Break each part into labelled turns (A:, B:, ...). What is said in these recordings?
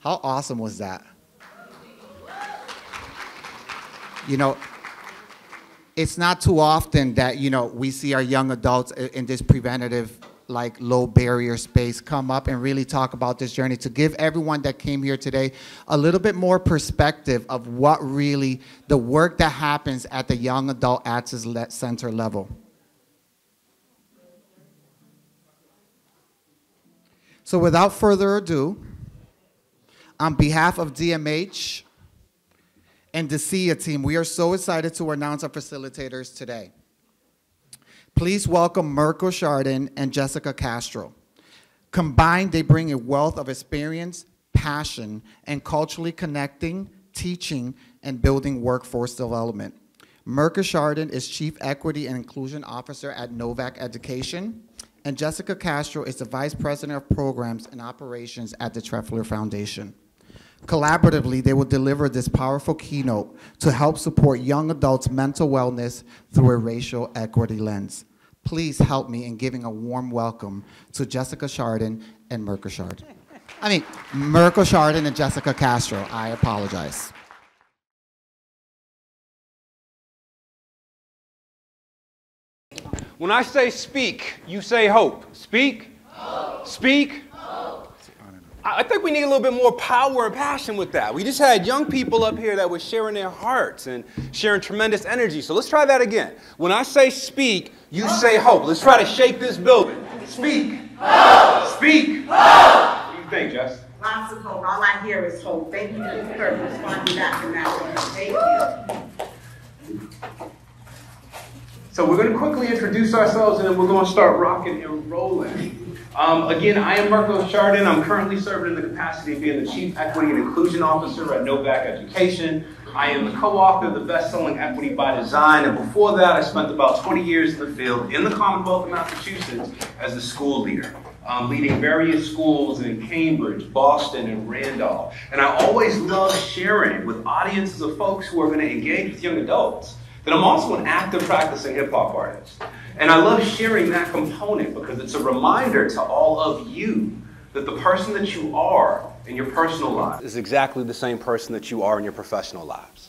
A: How awesome was that? You know, it's not too often that, you know, we see our young adults in this preventative like low barrier space come up and really talk about this journey to give everyone that came here today a little bit more perspective of what really the work that happens at the young adult access center level. So without further ado, on behalf of DMH and the SIA team, we are so excited to announce our facilitators today. Please welcome Mirko Chardin and Jessica Castro. Combined, they bring a wealth of experience, passion, and culturally connecting, teaching, and building workforce development. Mirko Chardin is Chief Equity and Inclusion Officer at Novak Education, and Jessica Castro is the Vice President of Programs and Operations at the Trefler Foundation. Collaboratively, they will deliver this powerful keynote to help support young adults' mental wellness through a racial equity lens please help me in giving a warm welcome to Jessica Chardin and Mirko Chardin. I mean, Mirko Chardin and Jessica Castro. I apologize.
B: When I say speak, you say hope. Speak. Hope. Speak. I think we need a little bit more power and passion with that. We just had young people up here that were sharing their hearts and sharing tremendous energy. So let's try that again. When I say speak, you say hope. Let's try to shake this building. Speak. Hope. Speak. Hope. What do you think, Jess?
C: Lots of hope. All I hear is hope. Thank you for responding back in that way. Thank you.
B: So we're going to quickly introduce ourselves and then we're going to start rocking and rolling. Um, again, I am Mirko Chardin. I'm currently serving in the capacity of being the Chief Equity and Inclusion Officer at Novak Education. I am the co-author of the best-selling Equity by Design, and before that, I spent about 20 years in the field in the Commonwealth of Massachusetts as a school leader, um, leading various schools in Cambridge, Boston, and Randolph. And I always love sharing with audiences of folks who are going to engage with young adults that I'm also an active practicing hip-hop artist. And I love sharing that component because it's a reminder to all of you that the person that you are in your personal life is exactly the same person that you are in your professional lives.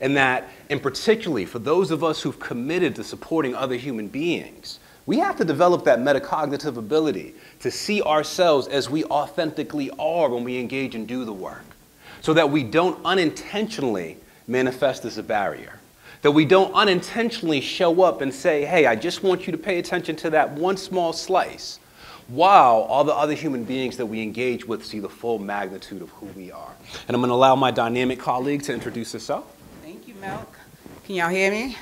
B: And that, and particularly for those of us who've committed to supporting other human beings, we have to develop that metacognitive ability to see ourselves as we authentically are when we engage and do the work, so that we don't unintentionally manifest as a barrier. That we don't unintentionally show up and say, hey, I just want you to pay attention to that one small slice, while all the other human beings that we engage with see the full magnitude of who we are. And I'm going to allow my dynamic colleague to introduce herself.
C: Thank you, Milk. Can y'all hear me?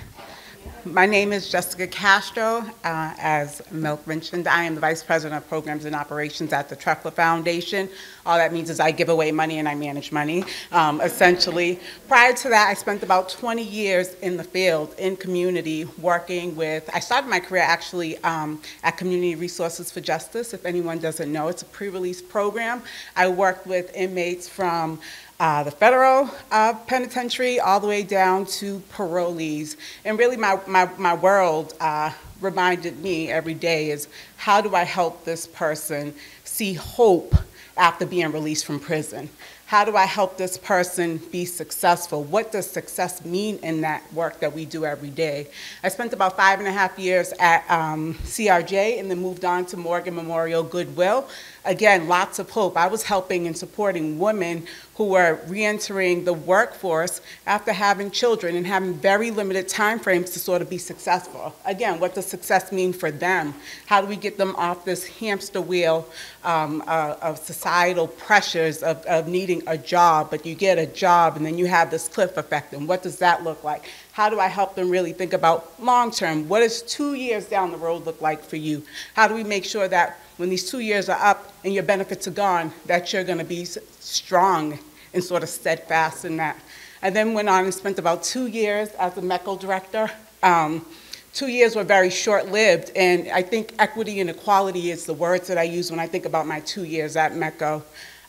C: My name is Jessica Castro. Uh, as Milk mentioned, I am the Vice President of Programs and Operations at the Trefler Foundation. All that means is I give away money and I manage money, um, essentially. Prior to that, I spent about 20 years in the field, in community, working with, I started my career actually um, at Community Resources for Justice. If anyone doesn't know, it's a pre-release program. I worked with inmates from uh, the federal uh, penitentiary all the way down to parolees. And really my, my, my world uh, reminded me every day is how do I help this person see hope after being released from prison? How do I help this person be successful? What does success mean in that work that we do every day? I spent about five and a half years at um, CRJ and then moved on to Morgan Memorial Goodwill. Again, lots of hope. I was helping and supporting women who were reentering the workforce after having children and having very limited time frames to sort of be successful. Again, what does success mean for them? How do we get them off this hamster wheel um, uh, of societal pressures of, of needing a job, but you get a job and then you have this cliff effect, and what does that look like? How do I help them really think about long term? What does two years down the road look like for you? How do we make sure that when these two years are up and your benefits are gone, that you're going to be strong and sort of steadfast in that. I then went on and spent about two years as a MECO director. Um, two years were very short-lived, and I think equity and equality is the words that I use when I think about my two years at MECO.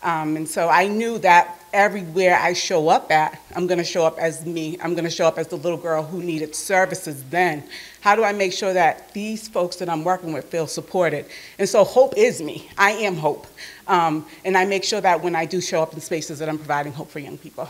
C: Um, and so I knew that everywhere I show up at, I'm going to show up as me. I'm going to show up as the little girl who needed services then. How do I make sure that these folks that I'm working with feel supported? And so hope is me. I am hope. Um, and I make sure that when I do show up in spaces that I'm providing hope for young people.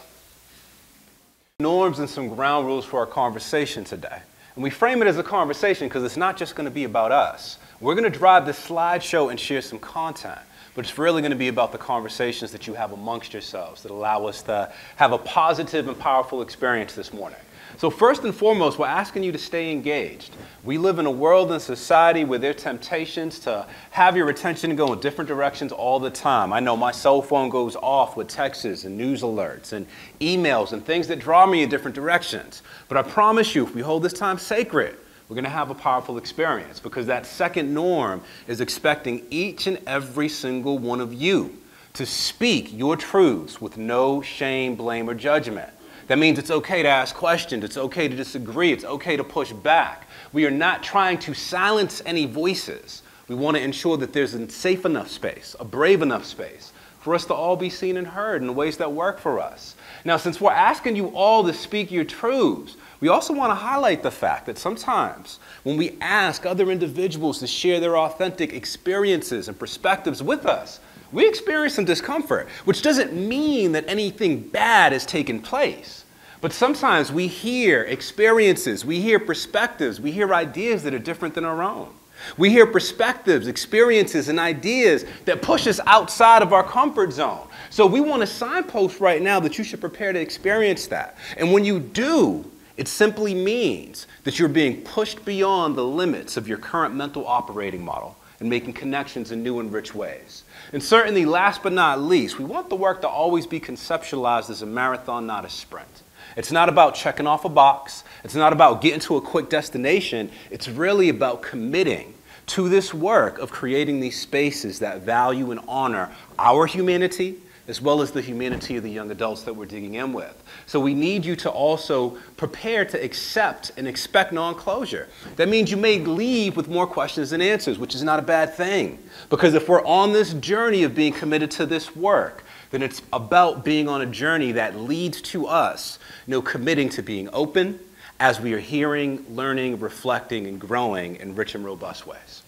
B: Norms and some ground rules for our conversation today. And we frame it as a conversation because it's not just going to be about us. We're going to drive this slideshow and share some content but it's really going to be about the conversations that you have amongst yourselves that allow us to have a positive and powerful experience this morning. So, first and foremost, we're asking you to stay engaged. We live in a world and society where there are temptations to have your attention go in different directions all the time. I know my cell phone goes off with texts and news alerts and emails and things that draw me in different directions. But I promise you, if we hold this time sacred, we're going to have a powerful experience because that second norm is expecting each and every single one of you to speak your truths with no shame, blame, or judgment. That means it's okay to ask questions, it's okay to disagree, it's okay to push back. We are not trying to silence any voices. We want to ensure that there's a safe enough space, a brave enough space for us to all be seen and heard in ways that work for us. Now, since we're asking you all to speak your truths, we also want to highlight the fact that sometimes when we ask other individuals to share their authentic experiences and perspectives with us, we experience some discomfort, which doesn't mean that anything bad has taken place. But sometimes we hear experiences, we hear perspectives, we hear ideas that are different than our own. We hear perspectives, experiences, and ideas that push us outside of our comfort zone. So we want to signpost right now that you should prepare to experience that. And when you do, it simply means that you're being pushed beyond the limits of your current mental operating model and making connections in new and rich ways. And certainly, last but not least, we want the work to always be conceptualized as a marathon, not a sprint. It's not about checking off a box, it's not about getting to a quick destination. It's really about committing to this work of creating these spaces that value and honor our humanity as well as the humanity of the young adults that we're digging in with. So we need you to also prepare to accept and expect non closure. That means you may leave with more questions than answers, which is not a bad thing. Because if we're on this journey of being committed to this work, then it's about being on a journey that leads to us, you know, committing to being open as we are hearing, learning, reflecting, and growing in rich and robust ways.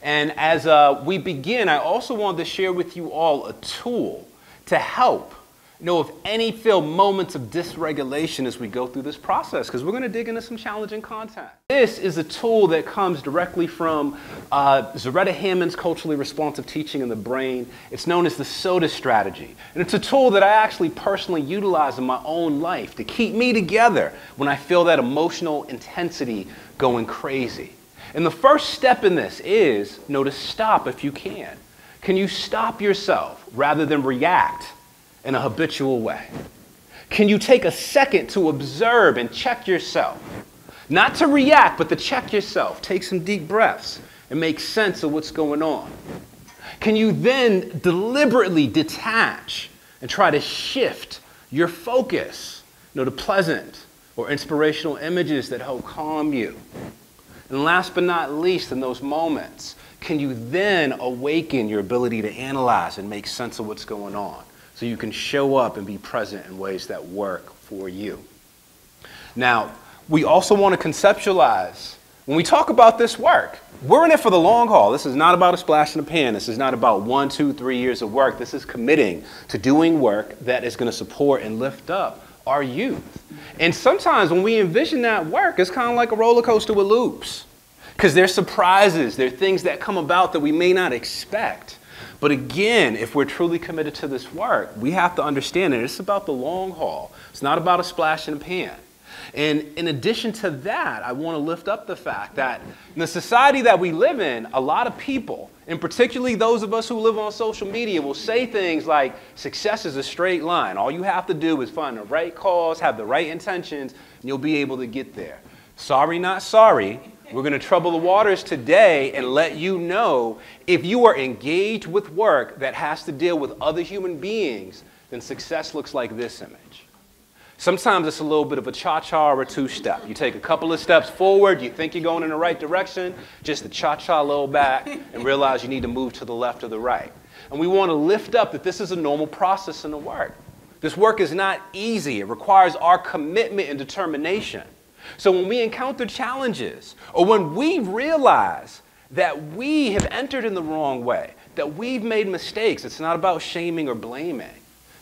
B: And as uh, we begin, I also wanted to share with you all a tool to help know if any feel moments of dysregulation as we go through this process because we're going to dig into some challenging content. This is a tool that comes directly from uh, Zaretta Hammond's culturally responsive teaching in the brain. It's known as the SODA strategy. And it's a tool that I actually personally utilize in my own life to keep me together when I feel that emotional intensity going crazy. And the first step in this is know to stop if you can. Can you stop yourself rather than react in a habitual way? Can you take a second to observe and check yourself? Not to react, but to check yourself. Take some deep breaths and make sense of what's going on. Can you then deliberately detach and try to shift your focus you know, to pleasant or inspirational images that help calm you? And last but not least, in those moments, can you then awaken your ability to analyze and make sense of what's going on so you can show up and be present in ways that work for you? Now, we also want to conceptualize when we talk about this work, we're in it for the long haul. This is not about a splash in the pan. This is not about one, two, three years of work. This is committing to doing work that is going to support and lift up our youth. And sometimes when we envision that work, it's kind of like a roller coaster with loops. Because there's surprises, there are things that come about that we may not expect. But again, if we're truly committed to this work, we have to understand that it's about the long haul. It's not about a splash in a pan. And in addition to that, I want to lift up the fact that in the society that we live in, a lot of people, and particularly those of us who live on social media, will say things like success is a straight line. All you have to do is find the right cause, have the right intentions, and you'll be able to get there. Sorry, not sorry. We're going to trouble the waters today and let you know if you are engaged with work that has to deal with other human beings, then success looks like this image. Sometimes it's a little bit of a cha cha or a two step. You take a couple of steps forward, you think you're going in the right direction, just a cha cha a little back, and realize you need to move to the left or the right. And we want to lift up that this is a normal process in the work. This work is not easy. It requires our commitment and determination. So when we encounter challenges, or when we realize that we have entered in the wrong way, that we've made mistakes, it's not about shaming or blaming.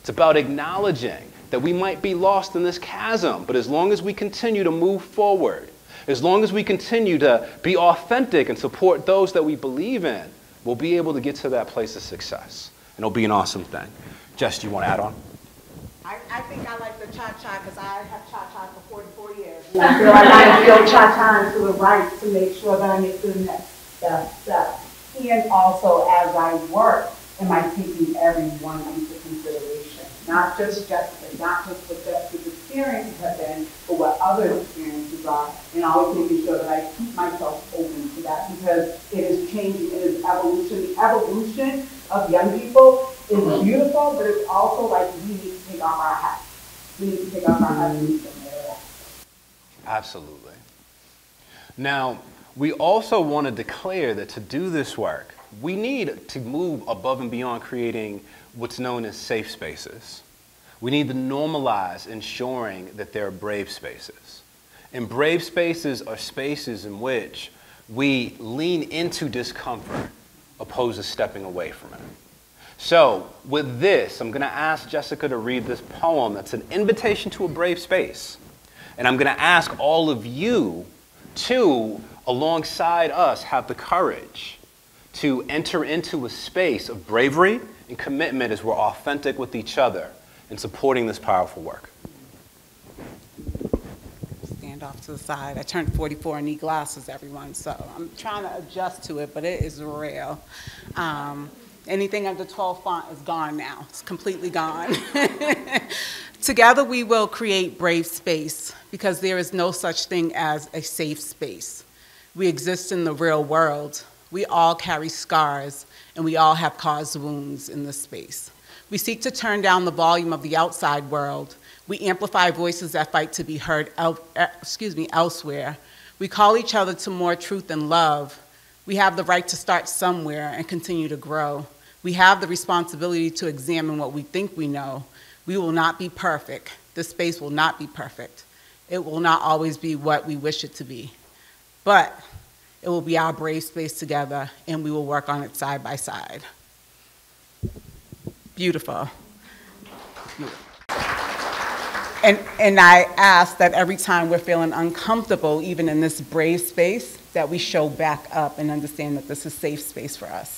B: It's about acknowledging that we might be lost in this chasm, but as long as we continue to move forward, as long as we continue to be authentic and support those that we believe in, we'll be able to get to that place of success. And it'll be an awesome thing. Jess, do you want to add on?
C: I, I think I like the cha-cha because I have cha-cha for 44 years.
D: I feel cha-cha to the right to make sure that I make the next step. And also as I work, am I taking everyone into consideration? Not just Jessica, not just what Jessica's experiences have been, but what other experiences are. And always making sure that I keep myself open to that because it is changing, it is evolution. The evolution of young people is beautiful, but it's also like we need to take off our hats. We need to take off our hats mm-hmm and meet them where they're at.
B: Absolutely. Now, we also want to declare that to do this work, we need to move above and beyond creating what's known as safe spaces. We need to normalize ensuring that there are brave spaces. And brave spaces are spaces in which we lean into discomfort opposed to stepping away from it. So, with this, I'm going to ask Jessica to read this poem that's an invitation to a brave space. And I'm going to ask all of you to, alongside us, have the courage to enter into a space of bravery and commitment as we're authentic with each other in supporting this powerful work.
C: Stand off to the side. I turned 44 and need glasses, everyone, so I'm trying to adjust to it, but it is real. Um, anything under 12 font is gone now. It's completely gone. Together we will create brave space because there is no such thing as a safe space. We exist in the real world. We all carry scars and we all have caused wounds in this space. We seek to turn down the volume of the outside world. We amplify voices that fight to be heard excuse me, elsewhere. We call each other to more truth and love. We have the right to start somewhere and continue to grow. We have the responsibility to examine what we think we know. We will not be perfect. This space will not be perfect. It will not always be what we wish it to be. But it will be our brave space together, and we will work on it side by side. Beautiful. And, and I ask that every time we're feeling uncomfortable, even in this brave space, that we show back up and understand that this is a safe space for us.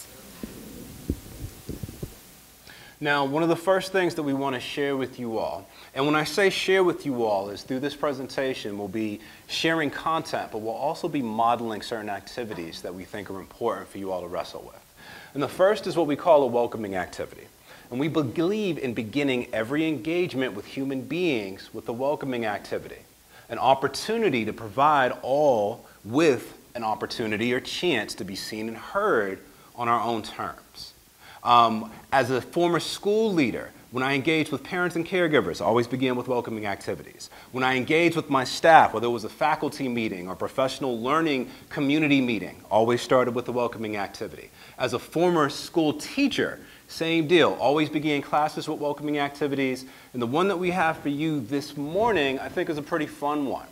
B: Now, one of the first things that we want to share with you all, and when I say share with you all, is through this presentation, we'll be sharing content, but we'll also be modeling certain activities that we think are important for you all to wrestle with. And the first is what we call a welcoming activity. And we believe in beginning every engagement with human beings with a welcoming activity, an opportunity to provide all with an opportunity or chance to be seen and heard on our own terms. Um, as a former school leader, when I engage with parents and caregivers, I always begin with welcoming activities. When I engage with my staff, whether it was a faculty meeting or professional learning community meeting, always started with a welcoming activity. As a former school teacher, same deal. Always begin classes with welcoming activities. And the one that we have for you this morning, I think, is a pretty fun one.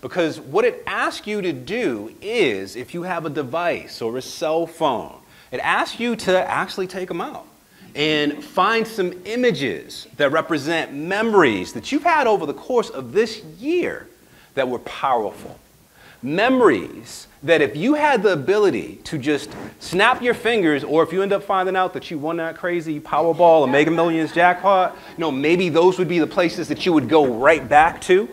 B: Because what it asks you to do is, if you have a device or a cell phone, it asks you to actually take them out and find some images that represent memories that you've had over the course of this year that were powerful. Memories that if you had the ability to just snap your fingers, or if you end up finding out that you won that crazy Powerball or Mega Millions jackpot, you know, maybe those would be the places that you would go right back to.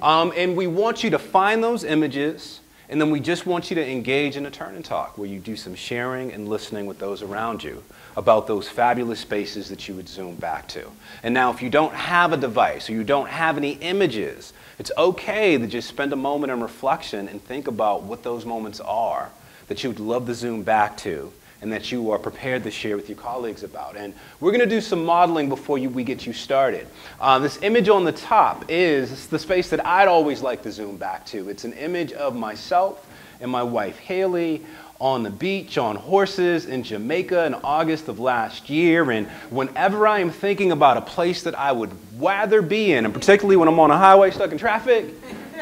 B: Um, and we want you to find those images and then we just want you to engage in a turn and talk where you do some sharing and listening with those around you about those fabulous spaces that you would zoom back to. And now, if you don't have a device or you don't have any images, it's okay to just spend a moment in reflection and think about what those moments are that you would love to zoom back to and that you are prepared to share with your colleagues about. And we're going to do some modeling before you, we get you started. Uh, this image on the top is the space that I'd always like to zoom back to. It's an image of myself and my wife Haley on the beach on horses in Jamaica in August of last year. And whenever I am thinking about a place that I would rather be in, and particularly when I'm on a highway stuck in traffic,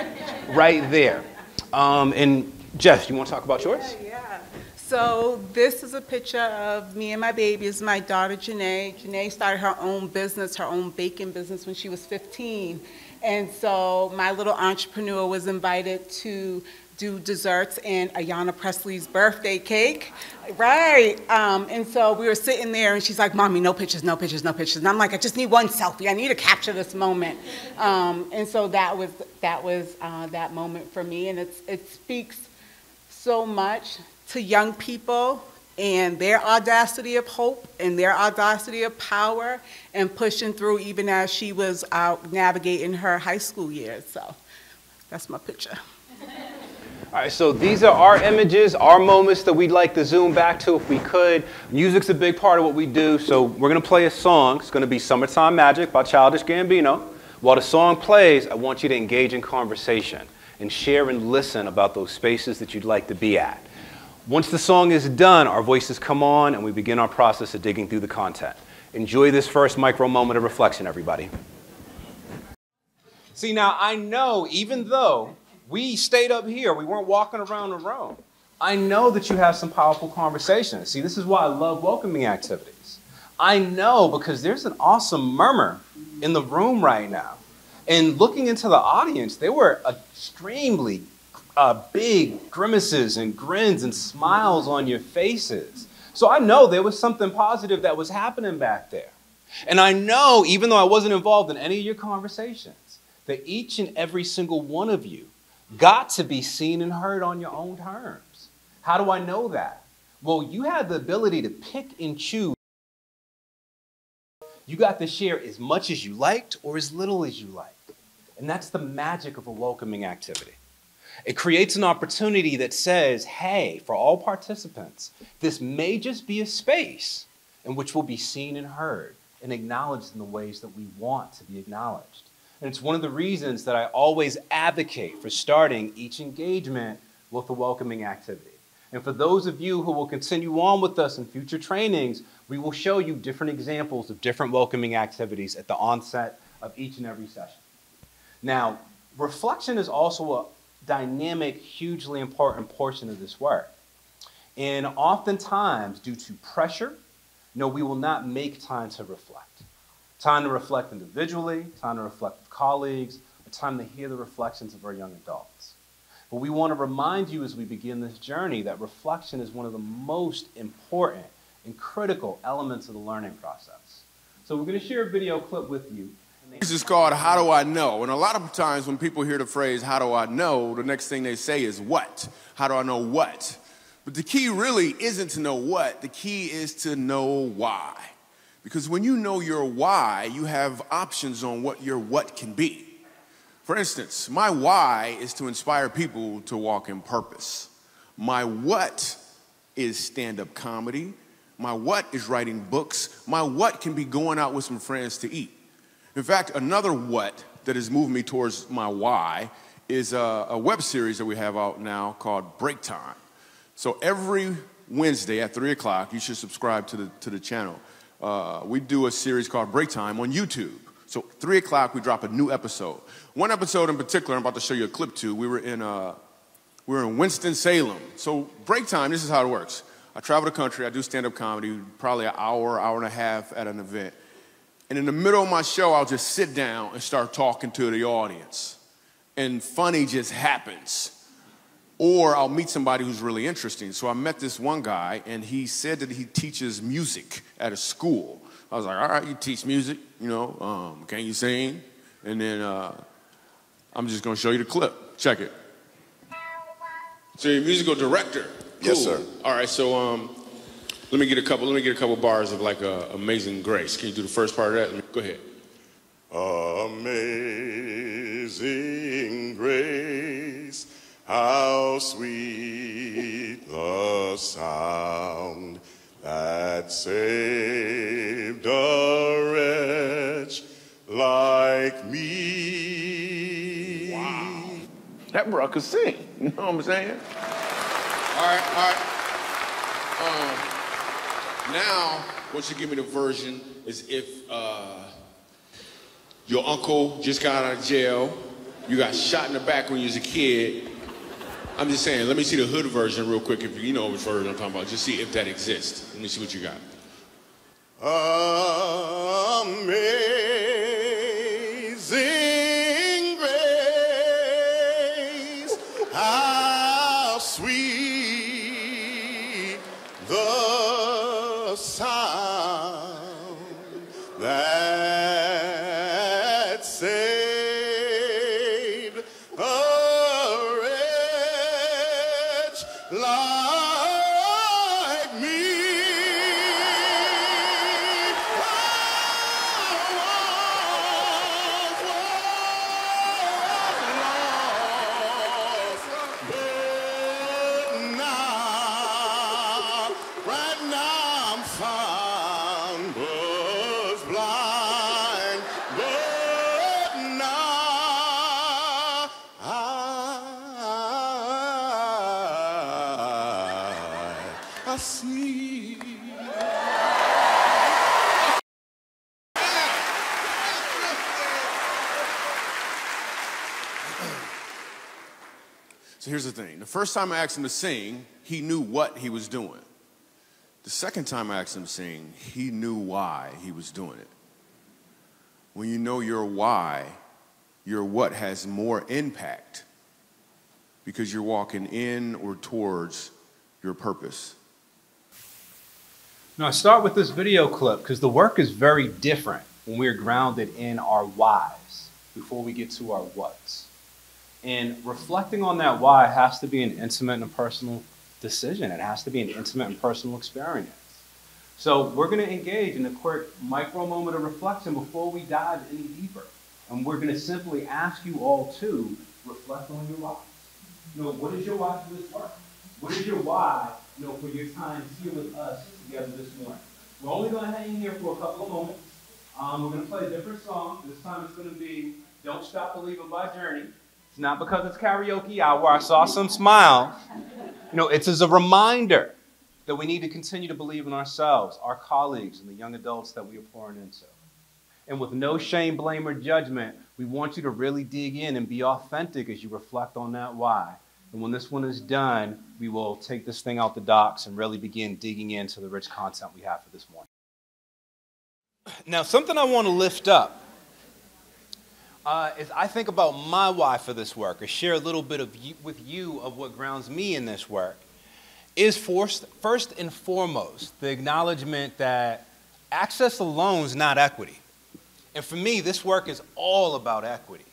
B: right there. Um, and Jess, you want to talk about yours?
C: Yeah. So this is a picture of me and my baby. This is my daughter, Janae. Janae started her own business, her own baking business when she was 15. And so my little entrepreneur was invited to do desserts and Ayanna Pressley's birthday cake, right? Um, and so we were sitting there, and she's like, "Mommy, no pictures, no pictures, no pictures." And I'm like, "I just need one selfie. I need to capture this moment." Um, and so that was that was uh, that moment for me, and it's it speaks so much to young people and their audacity of hope and their audacity of power and pushing through even as she was out navigating her high school years. So that's my picture.
B: All right, so these are our images, our moments that we'd like to zoom back to if we could. Music's a big part of what we do, so we're to play a song. It's to be Summertime Magic by Childish Gambino. While the song plays, I want you to engage in conversation and share and listen about those spaces that you'd like to be at. Once the song is done, our voices come on and we begin our process of digging through the content. Enjoy this first micro moment of reflection, everybody. See, now I know even though we stayed up here. We weren't walking around the room. I know that you have some powerful conversations. See, this is why I love welcoming activities. I know because there's an awesome murmur in the room right now. And looking into the audience, they were extremely uh, big grimaces and grins and smiles on your faces. So I know there was something positive that was happening back there. And I know, even though I wasn't involved in any of your conversations, that each and every single one of you got to be seen and heard on your own terms. How do I know that? Well, you had the ability to pick and choose. You got to share as much as you liked or as little as you liked. And that's the magic of a welcoming activity. It creates an opportunity that says, hey, for all participants, this may just be a space in which we'll be seen and heard and acknowledged in the ways that we want to be acknowledged. And it's one of the reasons that I always advocate for starting each engagement with a welcoming activity. And for those of you who will continue on with us in future trainings, we will show you different examples of different welcoming activities at the onset of each and every session. Now, reflection is also a dynamic, hugely important portion of this work. And oftentimes, due to pressure, no, we will not make time to reflect. Time to reflect individually, time to reflect with colleagues, a time to hear the reflections of our young adults. But we want to remind you as we begin this journey that reflection is one of the most important and critical elements of the learning process. So we're going to share a video clip with you.
E: This is called How Do I Know? And a lot of times when people hear the phrase, How do I know? the next thing they say is, What? How do I know what? But the key really isn't to know what, the key is to know why. Because when you know your why, you have options on what your what can be. For instance, my why is to inspire people to walk in purpose. My what is stand up comedy. My what is writing books. My what can be going out with some friends to eat. In fact, another what that has moved me towards my why is a, a web series that we have out now called Break Time. So every Wednesday at 3 o'clock, you should subscribe to the, to the channel uh, we do a series called Break Time on YouTube. So three o'clock, we drop a new episode. One episode in particular, I'm about to show you a clip to. We were in uh, we were in Winston Salem. So break time, this is how it works. I travel the country. I do stand-up comedy, probably an hour, hour and a half at an event. And in the middle of my show, I'll just sit down and start talking to the audience. And funny just happens or I'll meet somebody who's really interesting. So I met this one guy, and he said that he teaches music at a school. I was like, all right, you teach music, you know, um, can you sing? And then uh, I'm just gonna show you the clip. Check it. So you're a musical director. Cool.
F: Yes, sir.
E: All right, so um, let me get a couple. Let me get a couple bars of like uh, "Amazing Grace." Can you do the first part of that? Me, Go ahead.
F: Amazing grace How sweet the sound that saved a wretch like me.
E: Wow. That bro could sing. You know what I'm saying? All right, all right. Um, now, what you give me the version is if uh, your uncle just got out of jail, you got shot in the back when you was a kid. I'm just saying, let me see the hood version real quick if you know which version I'm talking about. Just see if that exists. Let me see what you got.
F: Amazing the
E: first time I asked him to sing, he knew what he was doing. The second time I asked him to sing, he knew why he was doing it. When you know your why, your what has more impact because you're walking in or towards your purpose.
B: Now, I start with this video clip because the work is very different when we're grounded in our whys before we get to our whats. And reflecting on that why has to be an intimate and a personal decision. It has to be an intimate and personal experience. So we're going to engage in a quick micro moment of reflection before we dive any deeper. And we're going to simply ask you all to reflect on your why. You know, what is your why for this work? What is your why, you know, for your time here with us together this morning? We're only going to hang in here for a couple of moments. Um, we're going to play a different song. This time it's going to be Don't Stop Believing by Journey. It's not because it's karaoke hour. I saw some smiles. You know, it's as a reminder that we need to continue to believe in ourselves, our colleagues, and the young adults that we are pouring into. And with no shame, blame, or judgment, we want you to really dig in and be authentic as you reflect on that why. And when this one is done, we will take this thing out the docks and really begin digging into the rich content we have for this morning. Now, something I want to lift up uh, is I think about my why for this work, or share a little bit of you, with you of what grounds me in this work, is first, first and foremost the acknowledgement that access alone is not equity. And for me, this work is all about equity.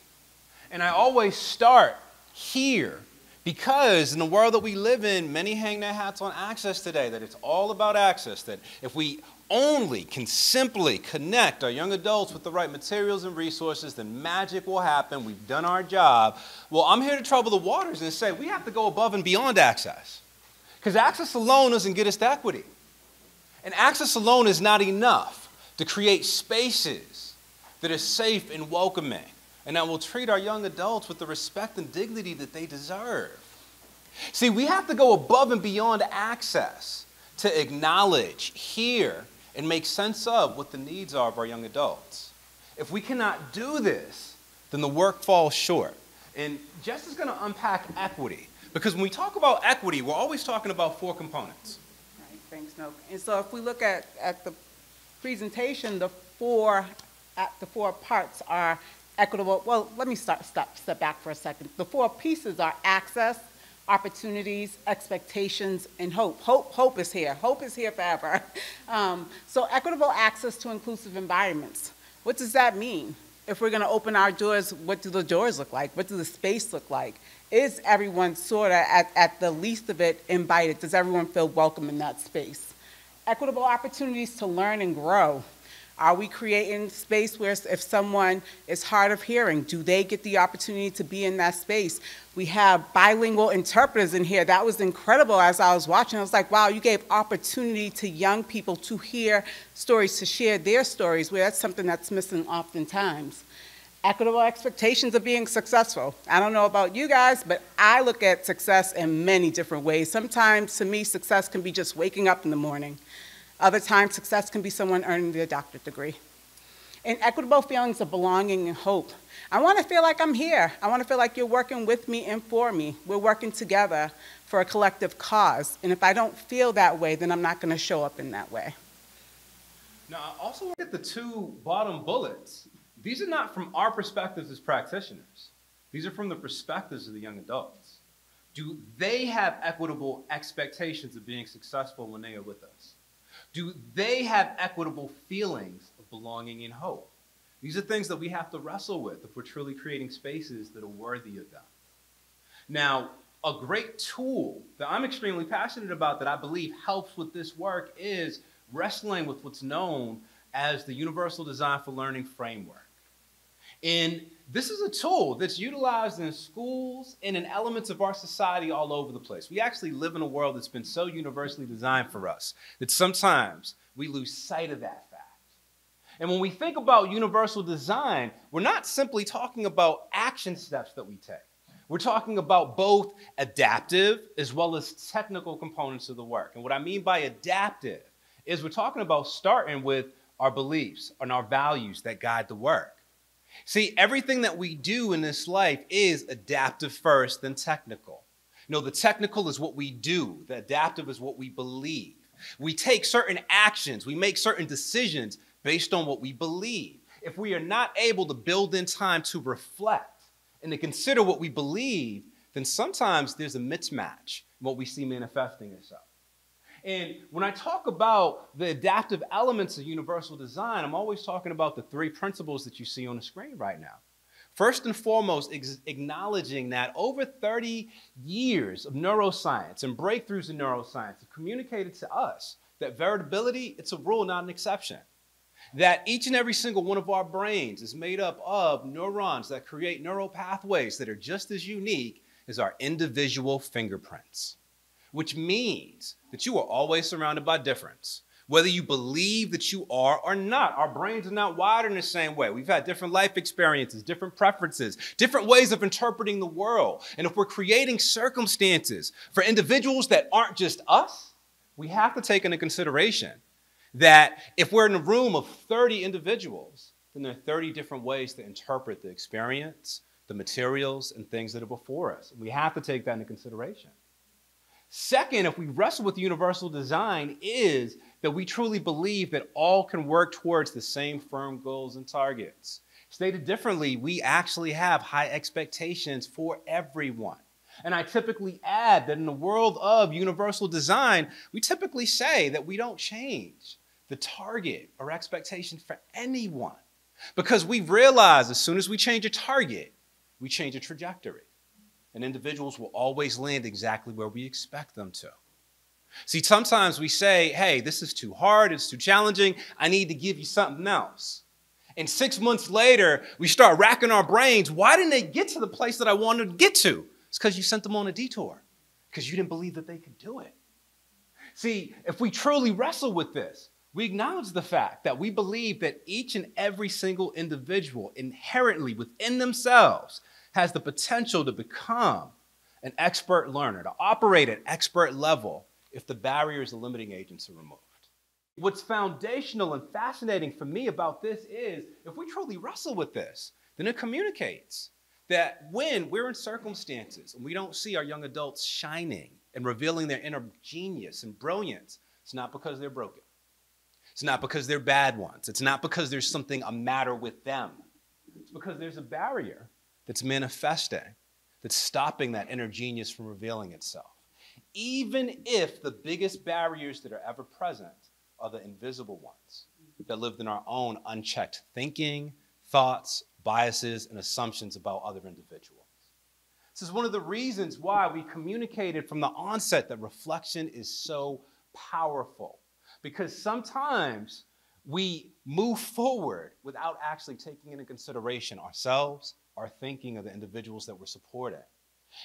B: And I always start here because in the world that we live in, many hang their hats on access today, that it's all about access, that if we only can simply connect our young adults with the right materials and resources, then magic will happen. We've done our job. Well, I'm here to trouble the waters and say we have to go above and beyond access. Because access alone doesn't get us to equity. And access alone is not enough to create spaces that are safe and welcoming and that will treat our young adults with the respect and dignity that they deserve. See, we have to go above and beyond access to acknowledge, hear, and make sense of what the needs are of our young adults. If we cannot do this, then the work falls short. And Jess is going to unpack equity. Because when we talk about equity, we're always talking about four components.
C: Right, thanks, Noak. And so if we look at, at the presentation, the four, at the four parts are equitable, well, let me start, step back for a second. The four pieces are access, opportunities, expectations, and hope. Hope, hope is here. Hope is here forever. Um, so equitable access to inclusive environments. What does that mean? If we're going to open our doors, what do the doors look like? What does the space look like? Is everyone sort of, at, at the least of it, invited? Does everyone feel welcome in that space? Equitable opportunities to learn and grow. Are we creating space where if someone is hard of hearing, do they get the opportunity to be in that space? We have bilingual interpreters in here. That was incredible as I was watching. I was like, wow, you gave opportunity to young people to hear stories, to share their stories, where that's something that's missing oftentimes equitable expectations of being successful. I don't know about you guys, but I look at success in many different ways. Sometimes, to me, success can be just waking up in the morning. Other times, success can be someone earning their doctorate degree. And equitable feelings of belonging and hope. I want to feel like I'm here. I want to feel like you're working with me and for me. We're working together for a collective cause. And if I don't feel that way, then I'm not going to show up in that way.
B: Now, I also look at the two bottom bullets these are not from our perspectives as practitioners. These are from the perspectives of the young adults. Do they have equitable expectations of being successful when they are with us? Do they have equitable feelings of belonging and hope? These are things that we have to wrestle with if we're truly creating spaces that are worthy of them. Now, a great tool that I'm extremely passionate about that I believe helps with this work is wrestling with what's known as the Universal Design for Learning framework. And this is a tool that's utilized in schools and in elements of our society all over the place. We actually live in a world that's been so universally designed for us that sometimes we lose sight of that fact. And when we think about universal design, we're not simply talking about action steps that we take. We're talking about both adaptive as well as technical components of the work. And what I mean by adaptive is we're talking about starting with our beliefs and our values that guide the work. See, everything that we do in this life is adaptive first, then technical. No, the technical is what we do, the adaptive is what we believe. We take certain actions, we make certain decisions based on what we believe. If we are not able to build in time to reflect and to consider what we believe, then sometimes there's a mismatch in what we see manifesting itself. And when I talk about the adaptive elements of universal design, I'm always talking about the three principles that you see on the screen right now. First and foremost, acknowledging that over 30 years of neuroscience and breakthroughs in neuroscience have communicated to us that variability, it's a rule, not an exception. That each and every single one of our brains is made up of neurons that create neural pathways that are just as unique as our individual fingerprints which means that you are always surrounded by difference. Whether you believe that you are or not, our brains are not wired in the same way. We've had different life experiences, different preferences, different ways of interpreting the world. And if we're creating circumstances for individuals that aren't just us, we have to take into consideration that if we're in a room of 30 individuals, then there are 30 different ways to interpret the experience, the materials, and things that are before us. We have to take that into consideration. Second, if we wrestle with universal design, is that we truly believe that all can work towards the same firm goals and targets. Stated differently, we actually have high expectations for everyone. And I typically add that in the world of universal design, we typically say that we don't change the target or expectation for anyone because we realize as soon as we change a target, we change a trajectory and individuals will always land exactly where we expect them to. See, sometimes we say, hey, this is too hard, it's too challenging, I need to give you something else. And six months later, we start racking our brains. Why didn't they get to the place that I wanted to get to? It's because you sent them on a detour, because you didn't believe that they could do it. See, if we truly wrestle with this, we acknowledge the fact that we believe that each and every single individual inherently within themselves has the potential to become an expert learner, to operate at expert level if the barriers and limiting agents are removed. What's foundational and fascinating for me about this is if we truly wrestle with this, then it communicates that when we're in circumstances and we don't see our young adults shining and revealing their inner genius and brilliance, it's not because they're broken. It's not because they're bad ones. It's not because there's something a matter with them. It's because there's a barrier that's manifesting, that's stopping that inner genius from revealing itself. Even if the biggest barriers that are ever present are the invisible ones that lived in our own unchecked thinking, thoughts, biases, and assumptions about other individuals. This is one of the reasons why we communicated from the onset that reflection is so powerful. Because sometimes we move forward without actually taking into consideration ourselves, our thinking of the individuals that we're supporting.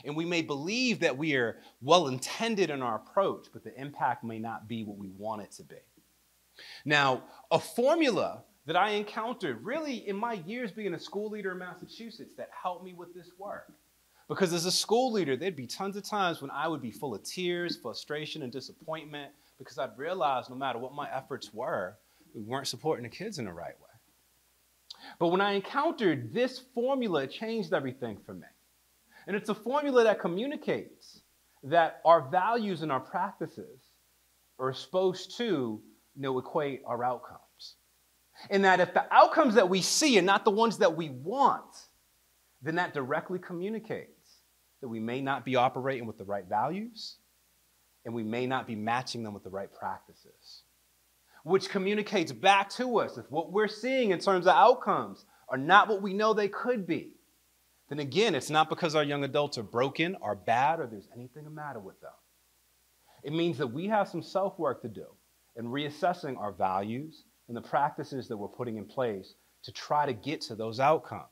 B: And we may believe that we are well intended in our approach, but the impact may not be what we want it to be. Now, a formula that I encountered really in my years being a school leader in Massachusetts that helped me with this work. Because as a school leader, there'd be tons of times when I would be full of tears, frustration, and disappointment because I'd realize no matter what my efforts were, we weren't supporting the kids in the right way. But when I encountered this formula, it changed everything for me. And it's a formula that communicates that our values and our practices are supposed to you know, equate our outcomes. And that if the outcomes that we see are not the ones that we want, then that directly communicates that we may not be operating with the right values and we may not be matching them with the right practices. Which communicates back to us if what we're seeing in terms of outcomes are not what we know they could be, then again, it's not because our young adults are broken or bad or there's anything the matter with them. It means that we have some self work to do in reassessing our values and the practices that we're putting in place to try to get to those outcomes.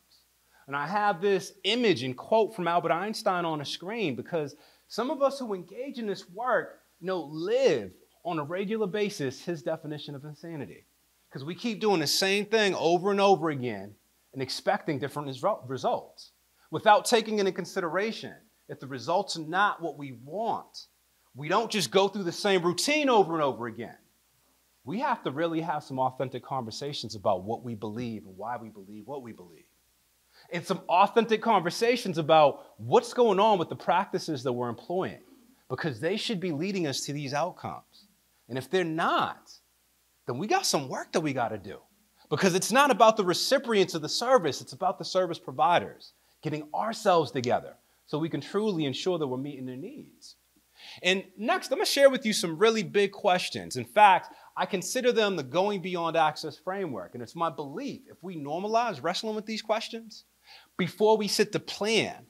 B: And I have this image and quote from Albert Einstein on the screen because some of us who engage in this work you know, live on a regular basis his definition of insanity. Because we keep doing the same thing over and over again and expecting different results without taking into consideration if the results are not what we want. We don't just go through the same routine over and over again we have to really have some authentic conversations about what we believe and why we believe what we believe. And some authentic conversations about what's going on with the practices that we're employing, because they should be leading us to these outcomes. And if they're not, then we got some work that we got to do. Because it's not about the recipients of the service, it's about the service providers getting ourselves together so we can truly ensure that we're meeting their needs. And next, I'm going to share with you some really big questions. In fact, I consider them the going beyond access framework. And it's my belief if we normalize wrestling with these questions before we sit to plan,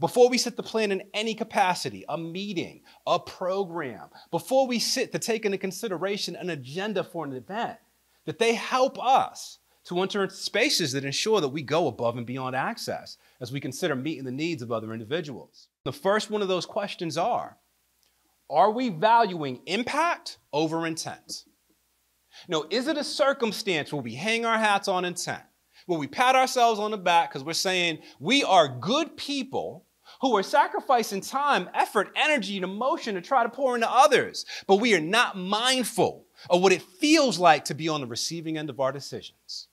B: before we set the plan in any capacity, a meeting, a program, before we sit to take into consideration an agenda for an event, that they help us to enter into spaces that ensure that we go above and beyond access as we consider meeting the needs of other individuals. The first one of those questions are Are we valuing impact over intent? No, is it a circumstance where we hang our hats on intent, where we pat ourselves on the back because we're saying we are good people who are sacrificing time, effort, energy, and emotion to try to pour into others, but we are not mindful of what it feels like to be on the receiving end of our decisions?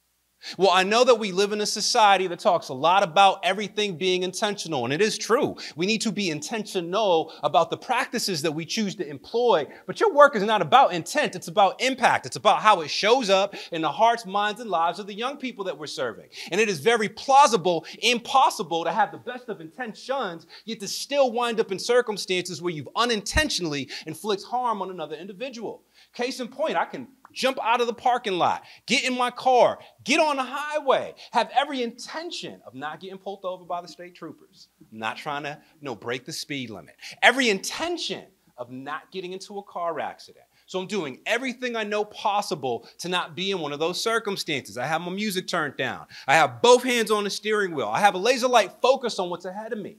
B: Well, I know that we live in a society that talks a lot about everything being intentional, and it is true. We need to be intentional about the practices that we choose to employ. But your work is not about intent, it's about impact. It's about how it shows up in the hearts, minds, and lives of the young people that we're serving. And it is very plausible, impossible to have the best of intentions, yet to still wind up in circumstances where you've unintentionally inflicted harm on another individual. Case in point, I can jump out of the parking lot, get in my car, get on the highway, have every intention of not getting pulled over by the state troopers, not trying to you know, break the speed limit, every intention of not getting into a car accident. So I'm doing everything I know possible to not be in one of those circumstances. I have my music turned down. I have both hands on the steering wheel. I have a laser light focused on what's ahead of me.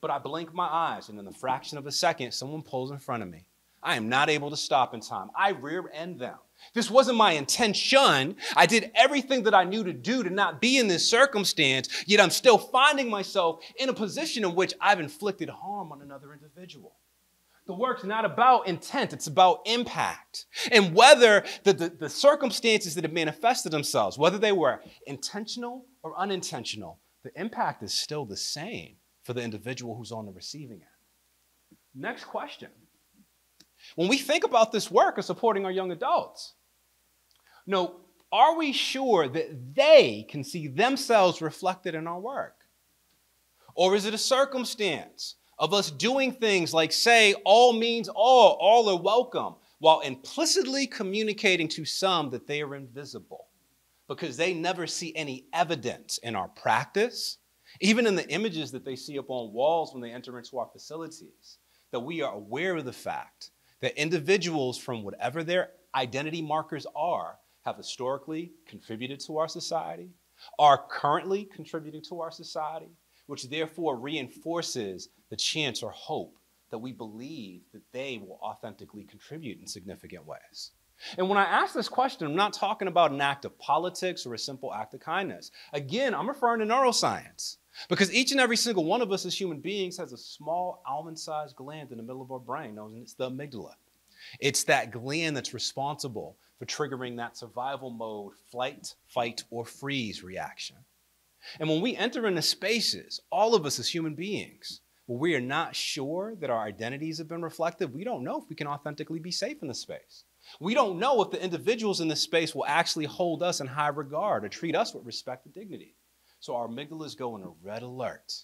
B: But I blink my eyes, and in the fraction of a second, someone pulls in front of me. I am not able to stop in time. I rear end them. This wasn't my intention. I did everything that I knew to do to not be in this circumstance, yet I'm still finding myself in a position in which I've inflicted harm on another individual. The work's not about intent, it's about impact. And whether the, the, the, circumstances that have manifested themselves, whether they were intentional or unintentional, the impact is still the same for the individual who's on the receiving end. Next question when we think about this work of supporting our young adults, no, are we sure that they can see themselves reflected in our work? Or is it a circumstance of us doing things like say, all means all, all are welcome, while implicitly communicating to some that they are invisible because they never see any evidence in our practice, even in the images that they see up on walls when they enter into our facilities, that we are aware of the fact that individuals from whatever their identity markers are have historically contributed to our society, are currently contributing to our society, which therefore reinforces the chance or hope that we believe that they will authentically contribute in significant ways. And when I ask this question, I'm not talking about an act of politics or a simple act of kindness. Again, I'm referring to neuroscience. Because each and every single one of us as human beings has a small almond sized gland in the middle of our brain known as the amygdala. It's that gland that's responsible for triggering that survival mode, flight, fight, or freeze reaction. And when we enter into spaces, all of us as human beings, where we are not sure that our identities have been reflected, we don't know if we can authentically be safe in the space. We don't know if the individuals in this space will actually hold us in high regard or treat us with respect and dignity. So our amygdalas go into red alert.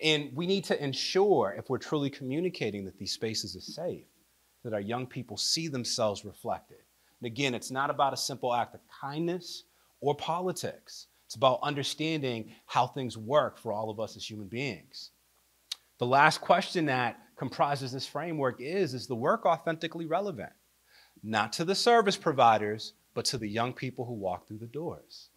B: And we need to ensure, if we're truly communicating that these spaces are safe, that our young people see themselves reflected. And again, it's not about a simple act of kindness or politics. It's about understanding how things work for all of us as human beings. The last question that comprises this framework is Is the work authentically relevant? Not to the service providers, but to the young people who walk through the doors.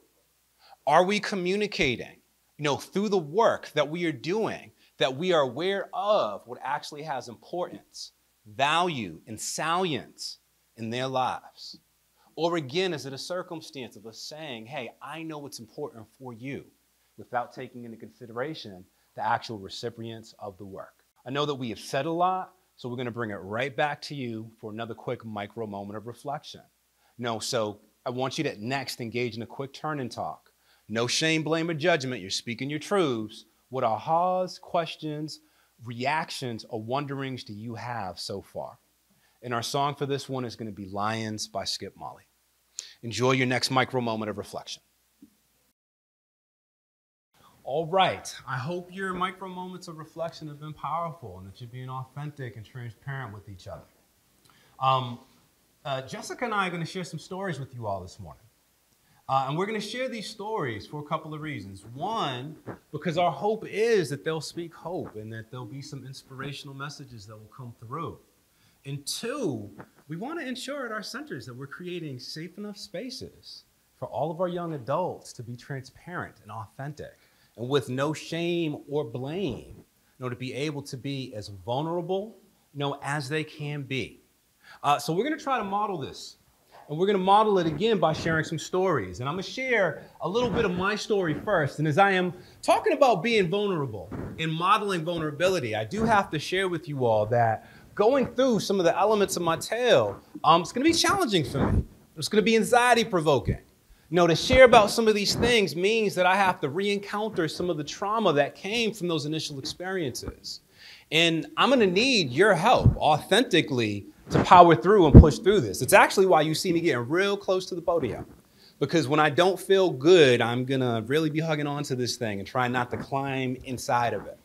B: Are we communicating, you know, through the work that we are doing, that we are aware of what actually has importance, value, and salience in their lives? Or again, is it a circumstance of us saying, hey, I know what's important for you, without taking into consideration the actual recipients of the work? I know that we have said a lot, so we're going to bring it right back to you for another quick micro moment of reflection. No, so I want you to next engage in a quick turn and talk. No shame, blame, or judgment. You're speaking your truths. What ahas, questions, reactions, or wonderings do you have so far? And our song for this one is going to be Lions by Skip Marley. Enjoy your next micro moment of reflection. All right. I hope your micro moments of reflection have been powerful and that you're being authentic and transparent with each other. Um, uh, Jessica and I are going to share some stories with you all this morning. Uh, and we're going to share these stories for a couple of reasons. One, because our hope is that they'll speak hope and that there'll be some inspirational messages that will come through. And two, we want to ensure at our centers that we're creating safe enough spaces for all of our young adults to be transparent and authentic and with no shame or blame, you know, to be able to be as vulnerable, you know, as they can be. Uh, so we're going to try to model this. And we're going to model it again by sharing some stories. And I'm going to share a little bit of my story first. And as I am talking about being vulnerable and modeling vulnerability, I do have to share with you all that going through some of the elements of my tale, um, it's going to be challenging for me. It's going to be anxiety provoking. You know, to share about some of these things means that I have to re encounter some of the trauma that came from those initial experiences. And I'm going to need your help authentically to power through and push through this. It's actually why you see me getting real close to the podium. Because when I don't feel good, I'm to really be hugging onto this thing and try not to climb inside of it.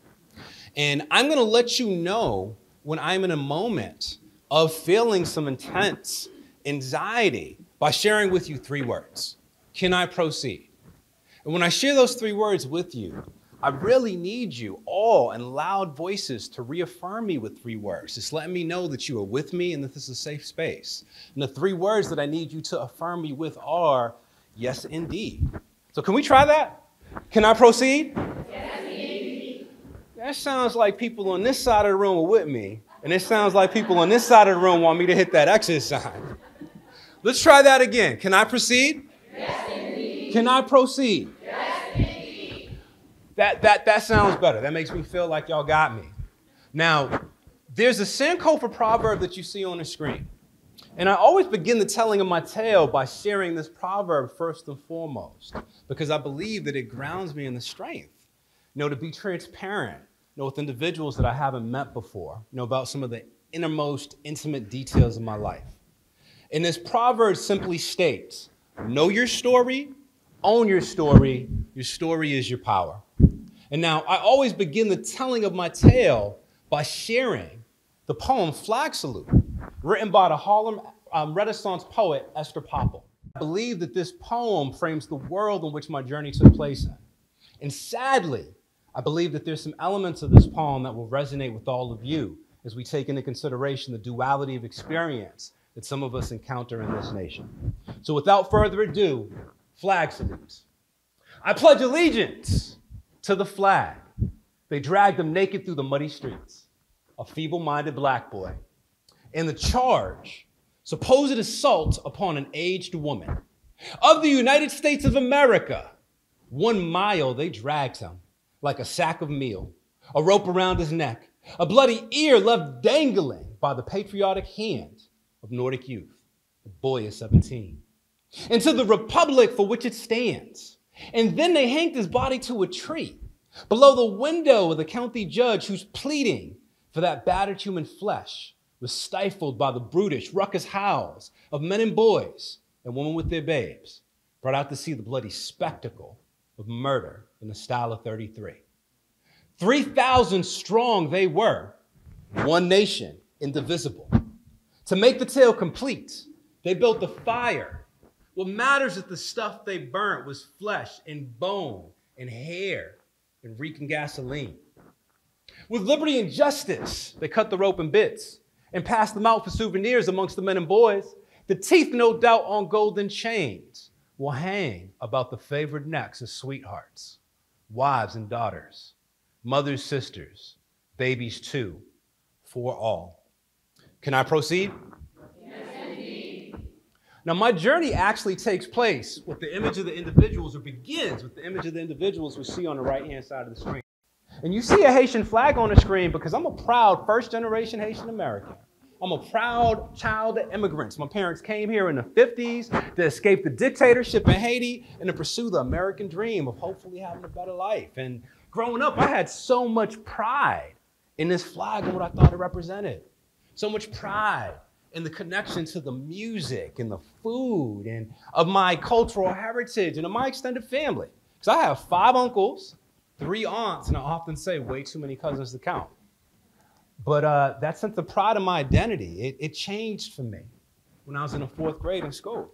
B: And I'm to let you know when I'm in a moment of feeling some intense anxiety by sharing with you three words Can I proceed? And when I share those three words with you, I really need you all in loud voices to reaffirm me with three words. Just let me know that you are with me and that this is a safe space. And the three words that I need you to affirm me with are yes, indeed. So, can we try that? Can I proceed? Yes, indeed. That sounds like people on this side of the room are with me, and it sounds like people on this side of the room want me to hit that exit sign. Let's try that again. Can I proceed? Yes, indeed. Can I proceed? That, that, that sounds better. That makes me feel like y'all got me. Now, there's a Sankofa proverb that you see on the screen. And I always begin the telling of my tale by sharing this proverb first and foremost, because I believe that it grounds me in the strength, you know, to be transparent, you know, with individuals that I haven't met before, you know, about some of the innermost intimate details of my life. And this proverb simply states, know your story, own your story, your story is your power. And now I always begin the telling of my tale by sharing the poem Flag Salute, written by the Harlem um, Renaissance poet Esther Popel. I believe that this poem frames the world in which my journey took place in. And sadly, I believe that there's some elements of this poem that will resonate with all of you as we take into consideration the duality of experience that some of us encounter in this nation. So without further ado, flag salutes. I pledge allegiance to the flag. They dragged him naked through the muddy streets, a feeble minded black boy. And the charge, supposed assault upon an aged woman of the United States of America. One mile they dragged him like a sack of meal, a rope around his neck, a bloody ear left dangling by the patriotic hand of Nordic youth, The boy of 17, and to the republic for which it stands. And then they hanged his body to a tree below the window of the county judge who's pleading for that battered human flesh was stifled by the brutish, ruckus howls of men and boys and women with their babes, brought out to see the bloody spectacle of murder in the style of 33. 3,000 strong they were, one nation, indivisible. To make the tale complete, they built the fire. What matters is the stuff they burnt was flesh and bone and hair and reeking gasoline. With liberty and justice, they cut the rope in bits and passed them out for souvenirs amongst the men and boys. The teeth, no doubt, on golden chains will hang about the favored necks of sweethearts, wives and daughters, mothers, sisters, babies too, for all. Can I proceed? Now, my journey actually takes place with the image of the individuals, or begins with the image of the individuals we see on the right hand side of the screen. And you see a Haitian flag on the screen because I'm a proud first generation Haitian American. I'm a proud child of immigrants. My parents came here in the 50s to escape the dictatorship in Haiti and to pursue the American dream of hopefully having a better life. And growing up, I had so much pride in this flag and what I thought it represented. So much pride in the connection to the music and the food and of my cultural heritage and of my extended family. Because I have five uncles, three aunts, and I often say way too many cousins to count. But uh, that sense of pride in my identity, it, it changed for me when I was in the fourth grade in school.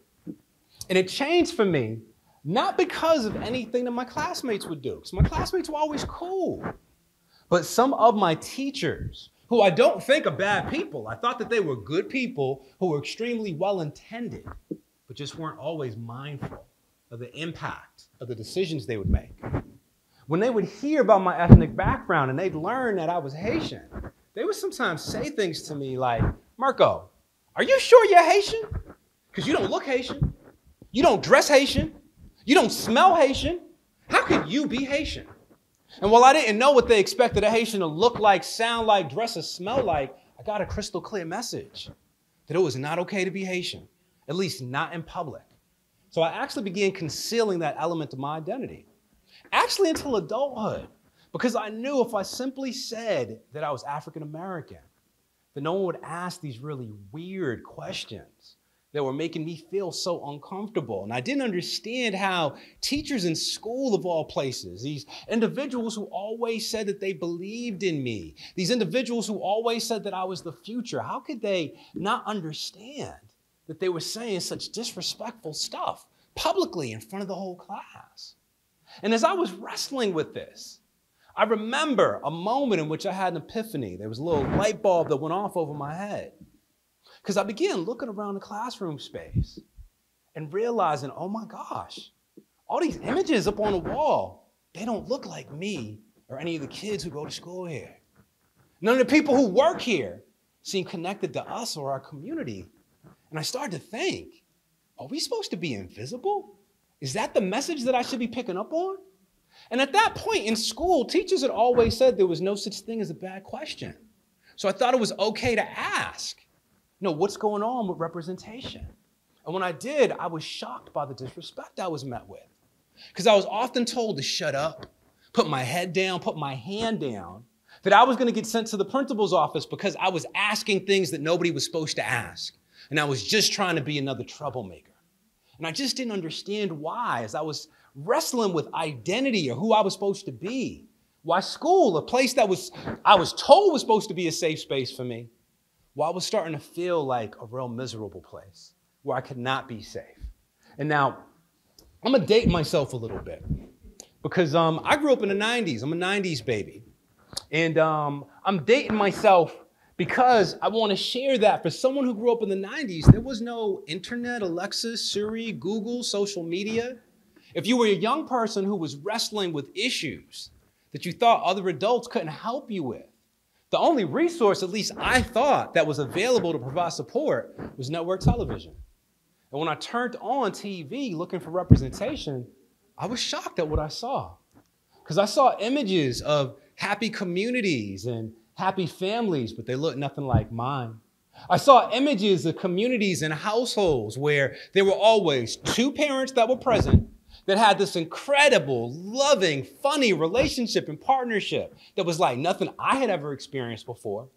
B: And it changed for me not because of anything that my classmates would do, because my classmates were always cool. But some of my teachers, who I don't think are bad people, I thought that they were good people who were extremely well intended, but just weren't always mindful of the impact of the decisions they would make. When they would hear about my ethnic background and they'd learn that I was Haitian, they would sometimes say things to me like, Mirko, are you sure you're Haitian? Because you don't look Haitian. You don't dress Haitian. You don't smell Haitian. How could you be Haitian? And while I didn't know what they expected a Haitian to look like, sound like, dress, or smell like, I got a crystal clear message that it was not okay to be Haitian, at least not in public. So I actually began concealing that element of my identity, actually until adulthood, because I knew if I simply said that I was African American, that no one would ask these really weird questions that were making me feel so uncomfortable. And I didn't understand how teachers in school, of all places, these individuals who always said that they believed in me, these individuals who always said that I was the future, how could they not understand that they were saying such disrespectful stuff publicly in front of the whole class? And as I was wrestling with this, I remember a moment in which I had an epiphany. There was a little light bulb that went off over my head. Because I began looking around the classroom space and realizing, oh my gosh, all these images up on the wall, they don't look like me or any of the kids who go to school here. None of the people who work here seem connected to us or our community. And I started to think, are we supposed to be invisible? Is that the message that I should be picking up on? And at that point in school, teachers had always said there was no such thing as a bad question. So I thought it was okay to ask. No, what's going on with representation? And when I did, I was shocked by the disrespect I was met with. Because I was often told to shut up, put my head down, put my hand down, that I was going to get sent to the principal's office because I was asking things that nobody was supposed to ask. And I was just trying to be another troublemaker. And I just didn't understand why, as I was wrestling with identity or who I was supposed to be. Why school, a place that was I was told was supposed to be a safe space for me, well, I was starting to feel like a real miserable place where I could not be safe. And now, I'm gonna date myself a little bit because um, I grew up in the 90s. I'm a 90s baby. And um, I'm dating myself because I want to share that for someone who grew up in the 90s, there was no internet, Alexa, Siri, Google, social media. If you were a young person who was wrestling with issues that you thought other adults couldn't help you with, the only resource, at least I thought, that was available to provide support was network television. And when I turned on TV looking for representation, I was shocked at what I saw. Because I saw images of happy communities and happy families, but they looked nothing like mine. I saw images of communities and households where there were always two parents that were present that had this incredible, loving, funny relationship and partnership that was like nothing I had ever experienced before.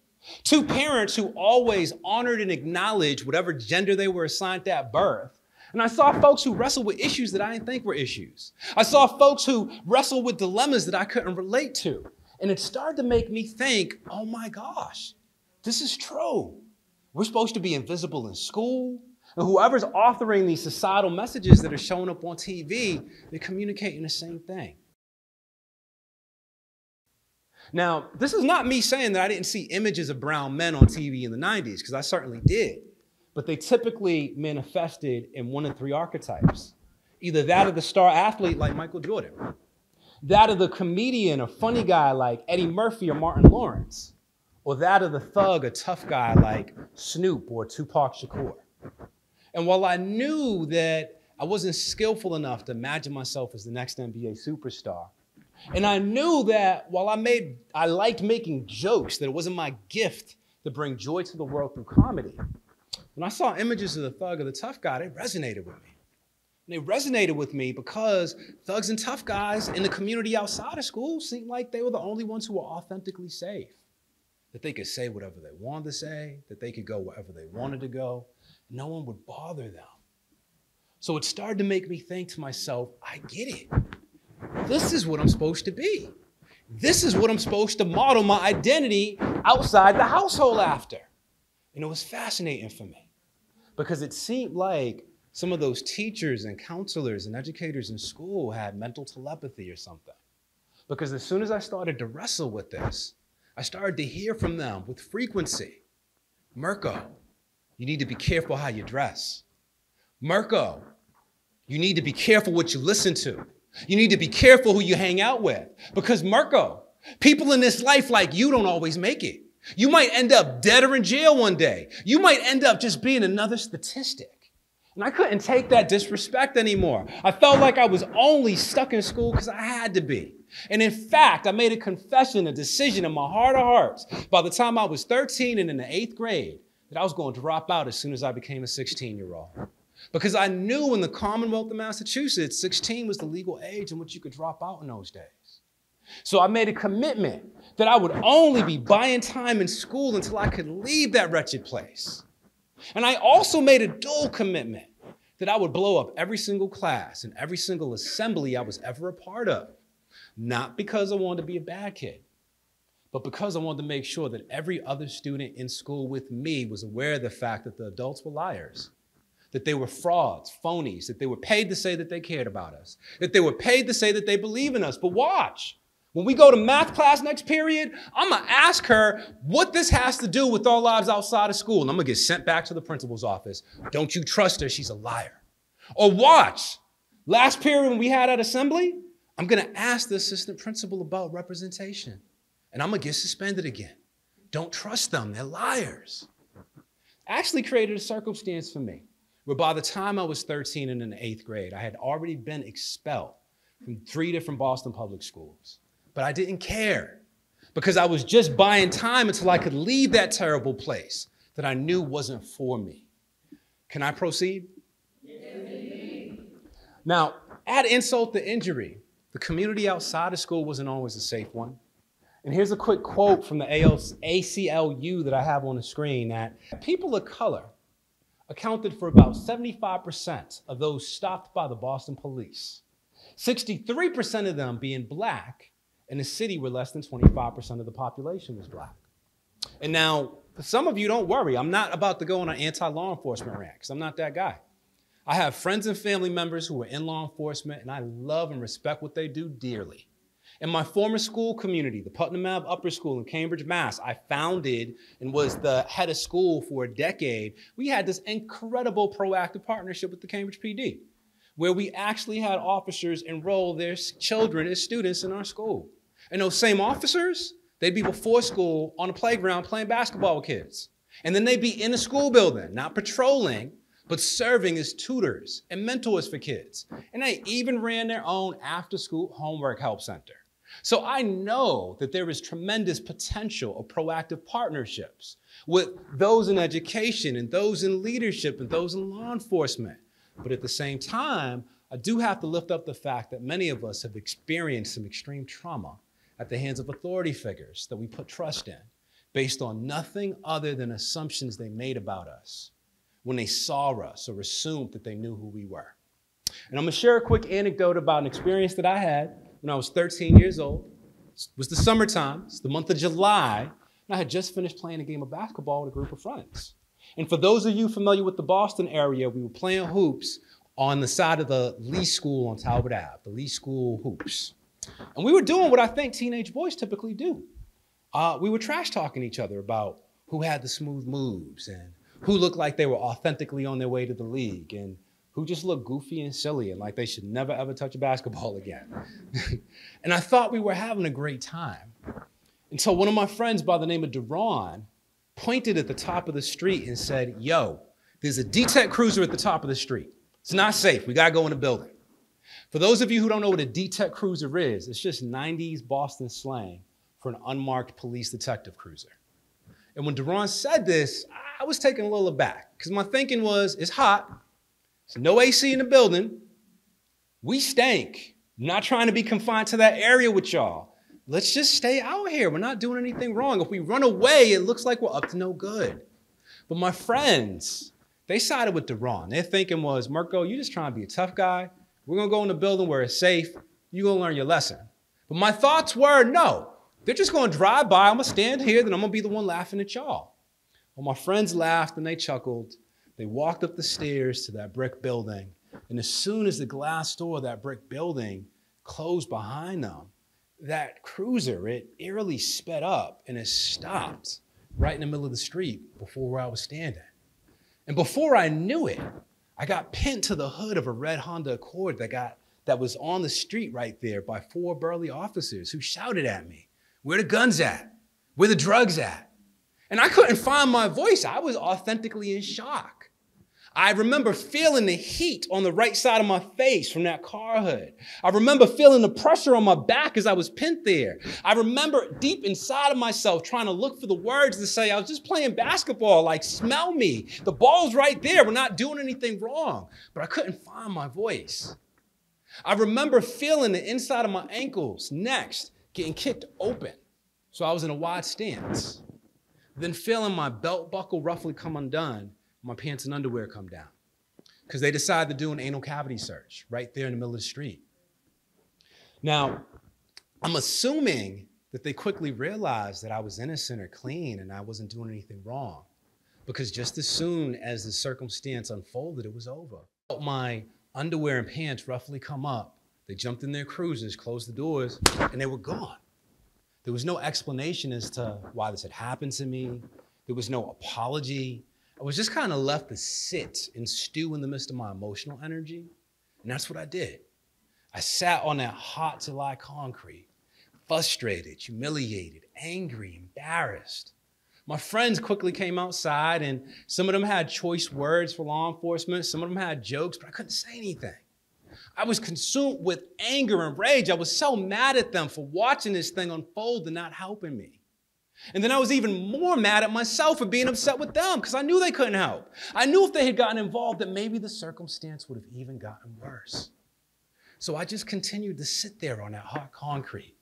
B: Two parents who always honored and acknowledged whatever gender they were assigned at birth. And I saw folks who wrestled with issues that I didn't think were issues. I saw folks who wrestled with dilemmas that I couldn't relate to. And it started to make me think, oh my gosh, this is true. We're supposed to be invisible in school. And whoever's authoring these societal messages that are showing up on TV, they're communicating the same thing. Now, this is not me saying that I didn't see images of brown men on TV in the 90s, because I certainly did. But they typically manifested in one of three archetypes either that of the star athlete like Michael Jordan, that of the comedian or funny guy like Eddie Murphy or Martin Lawrence, or that of the thug or tough guy like Snoop or Tupac Shakur. And while I knew that I wasn't skillful enough to imagine myself as the next NBA superstar, and I knew that while I made I liked making jokes, that it wasn't my gift to bring joy to the world through comedy. When I saw images of the thug or the tough guy, they resonated with me. And they resonated with me because thugs and tough guys in the community outside of school seemed like they were the only ones who were authentically safe. That they could say whatever they wanted to say, that they could go wherever they wanted to go. No one would bother them. So it started to make me think to myself, I get it. This is what I'm supposed to be. This is what I'm supposed to model my identity outside the household after. And it was fascinating for me because it seemed like some of those teachers and counselors and educators in school had mental telepathy or something. Because as soon as I started to wrestle with this, I started to hear from them with frequency Mirko, you need to be careful how you dress. Mirko, you need to be careful what you listen to. You need to be careful who you hang out with. Because, Mirko, people in this life like you don't always make it. You might end up dead or in jail one day. You might end up just being another statistic. And I couldn't take that disrespect anymore. I felt like I was only stuck in school because I had to be. And in fact, I made a confession, a decision in my heart of hearts by the time I was 13 and in the eighth grade that I was going to drop out as soon as I became a 16 year old. Because I knew in the Commonwealth of Massachusetts, 16 was the legal age in which you could drop out in those days. So I made a commitment that I would only be buying time in school until I could leave that wretched place. And I also made a dual commitment that I would blow up every single class and every single assembly I was ever a part of. Not because I wanted to be a bad kid, but because I wanted to make sure that every other student in school with me was aware of the fact that the adults were liars, that they were frauds, phonies, that they were paid to say that they cared about us, that they were paid to say that they believe in us. But watch, when we go to math class next period, I'm gonna ask her what this has to do with our lives outside of school. And I'm gonna get sent back to the principal's office. Don't you trust her? She's a liar. Or watch, last period when we had at assembly, I'm gonna ask the assistant principal about representation. And I'm gonna get suspended again. Don't trust them, they're liars. Actually created a circumstance for me where by the time I was 13 and in the eighth grade, I had already been expelled from three different Boston public schools but I didn't care because I was just buying time until I could leave that terrible place that I knew wasn't for me. Can I proceed? Now, add insult to injury. The community outside of school wasn't always a safe one. And here's a quick quote from the ACLU that I have on the screen that people of color accounted for about 75% of those stopped by the Boston police, 63% of them being black in a city where less than 25% of the population was black. And now, some of you, don't worry. I'm not about to go on an anti law enforcement rant because I'm not that guy. I have friends and family members who are in law enforcement, and I love and respect what they do dearly. In my former school community, the Putnam Ave Upper School in Cambridge, Mass., I founded and was the head of school for a decade. We had this incredible proactive partnership with the Cambridge PD, where we actually had officers enroll their children as students in our school. And those same officers, they'd be before school on the playground playing basketball with kids. And then they'd be in the school building, not patrolling, but serving as tutors and mentors for kids. And they even ran their own after school homework help center. So I know that there is tremendous potential of proactive partnerships with those in education and those in leadership and those in law enforcement. But at the same time, I do have to lift up the fact that many of us have experienced some extreme trauma at the hands of authority figures that we put trust in based on nothing other than assumptions they made about us when they saw us or assumed that they knew who we were. And I'm gonna share a quick anecdote about an experience that I had when I was 13 years old. It was the summertime, it's the month of July, and I had just finished playing a game of basketball with a group of friends. And for those of you familiar with the Boston area, we were playing hoops on the side of the Lee School on Talbot Ave, the Lee School hoops. And we were doing what I think teenage boys typically do. Uh, we were trash talking each other about who had the smooth moves and who looked like they were authentically on their way to the league and who just looked goofy and silly and like they should never ever touch a basketball again. and I thought we were having a great time until one of my friends by the name of Deron pointed at the top of the street and said, Yo, there's a D-Tech cruiser at the top of the street. It's not safe. We got to go in the building. For those of you who don't know what a D-Tech cruiser is, it's just 90s Boston slang for an unmarked police detective cruiser. And when Deron said this, I was taken a little aback because my thinking was, it's hot, there's no AC in the building, we stank. I'm not trying to be confined to that area with y'all. Let's just stay out here. We're not doing anything wrong. If we run away, it looks like we're up to no good. But my friends, they sided with Deron. Their thinking was, Mirko, you just trying to be a tough guy. We're gonna go in the building where it's safe. You're gonna learn your lesson. But my thoughts were, no, they're just gonna drive by. I'm gonna stand here, then I'm gonna be the one laughing at y'all. Well, my friends laughed and they chuckled. They walked up the stairs to that brick building. And as soon as the glass door of that brick building closed behind them, that cruiser, it eerily sped up and it stopped right in the middle of the street before where I was standing. And before I knew it, I got pinned to the hood of a red Honda Accord that got that was on the street right there by four burly officers who shouted at me, Where the guns at? Where the drugs at? And I couldn't find my voice. I was authentically in shock. I remember feeling the heat on the right side of my face from that car hood. I remember feeling the pressure on my back as I was pinned there. I remember deep inside of myself trying to look for the words to say, I was just playing basketball, like, smell me. The ball's right there. We're not doing anything wrong. But I couldn't find my voice. I remember feeling the inside of my ankles next getting kicked open. So I was in a wide stance. Then feeling my belt buckle roughly come undone my pants and underwear come down because they decide to do an anal cavity search right there in the middle of the street. Now, I'm assuming that they quickly realized that I was innocent or clean and I wasn't doing anything wrong because just as soon as the circumstance unfolded, it was over. My underwear and pants roughly come up. They jumped in their cruisers, closed the doors, and they were gone. There was no explanation as to why this had happened to me. There was no apology. I was just kind of left to sit and stew in the midst of my emotional energy. And that's what I did. I sat on that hot July concrete, frustrated, humiliated, angry, embarrassed. My friends quickly came outside, and some of them had choice words for law enforcement, some of them had jokes, but I couldn't say anything. I was consumed with anger and rage. I was so mad at them for watching this thing unfold and not helping me. And then I was even more mad at myself for being upset with them because I knew they couldn't help. I knew if they had gotten involved that maybe the circumstance would have even gotten worse. So I just continued to sit there on that hot concrete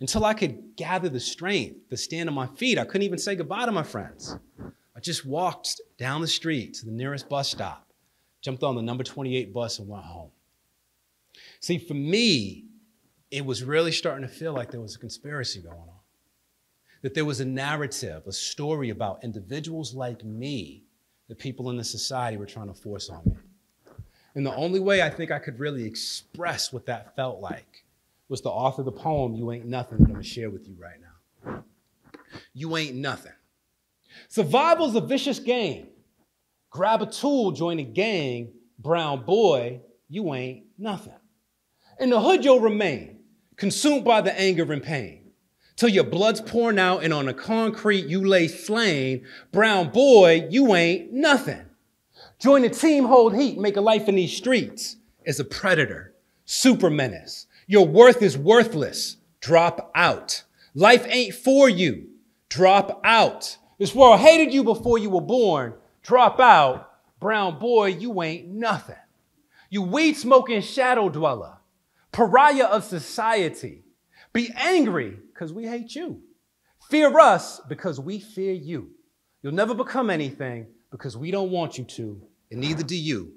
B: until I could gather the strength to stand on my feet. I couldn't even say goodbye to my friends. I just walked down the street to the nearest bus stop, jumped on the number 28 bus, and went home. See, for me, it was really starting to feel like there was a conspiracy going on that there was a narrative, a story about individuals like me that people in the society were trying to force on me. And the only way I think I could really express what that felt like was the author of the poem, You Ain't Nothing, that I'm gonna share with you right now. You ain't nothing. Survival's a vicious game. Grab a tool, join a gang, brown boy, you ain't nothing. In the hood, you'll remain, consumed by the anger and pain. Till your blood's pouring out and on the concrete you lay slain, brown boy, you ain't nothing. Join the team, hold heat, make a life in these streets as a predator, super menace. Your worth is worthless, drop out. Life ain't for you, drop out. This world hated you before you were born, drop out. Brown boy, you ain't nothing. You weed smoking shadow dweller, pariah of society. Be angry because we hate you. Fear us because we fear you. You'll never become anything because we don't want you to, and neither do you.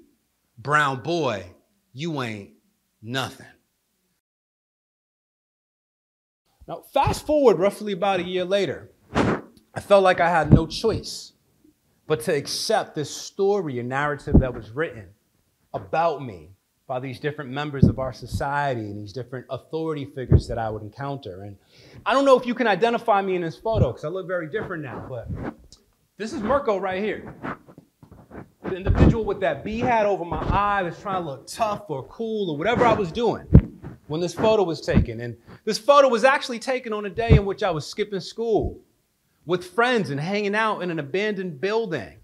B: Brown boy, you ain't nothing. Now, fast forward roughly about a year later, I felt like I had no choice but to accept this story and narrative that was written about me by these different members of our society and these different authority figures that I would encounter. And I don't know if you can identify me in this photo because I look very different now, but this is Mirko right here. The individual with that B hat over my eye that's trying to look tough or cool or whatever I was doing when this photo was taken. And this photo was actually taken on a day in which I was skipping school with friends and hanging out in an abandoned building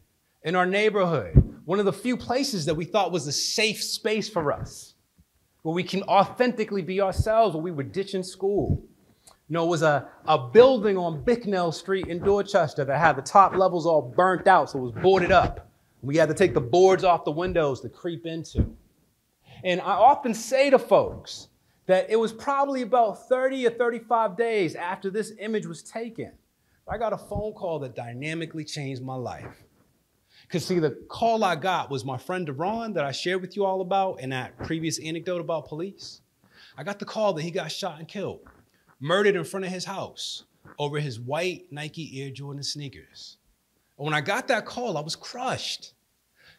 B: in our neighborhood. One of the few places that we thought was a safe space for us, where we can authentically be ourselves, where we were ditching school. You know, it was a, a building on Bicknell Street in Dorchester that had the top levels all burnt out, so it was boarded up. We had to take the boards off the windows to creep into. And I often say to folks that it was probably about 30 or 35 days after this image was taken I got a phone call that dynamically changed my life. Because, see, the call I got was my friend Deron that I shared with you all about in that previous anecdote about police. I got the call that he got shot and killed, murdered in front of his house over his white Nike Air Jordan sneakers. And when I got that call, I was crushed.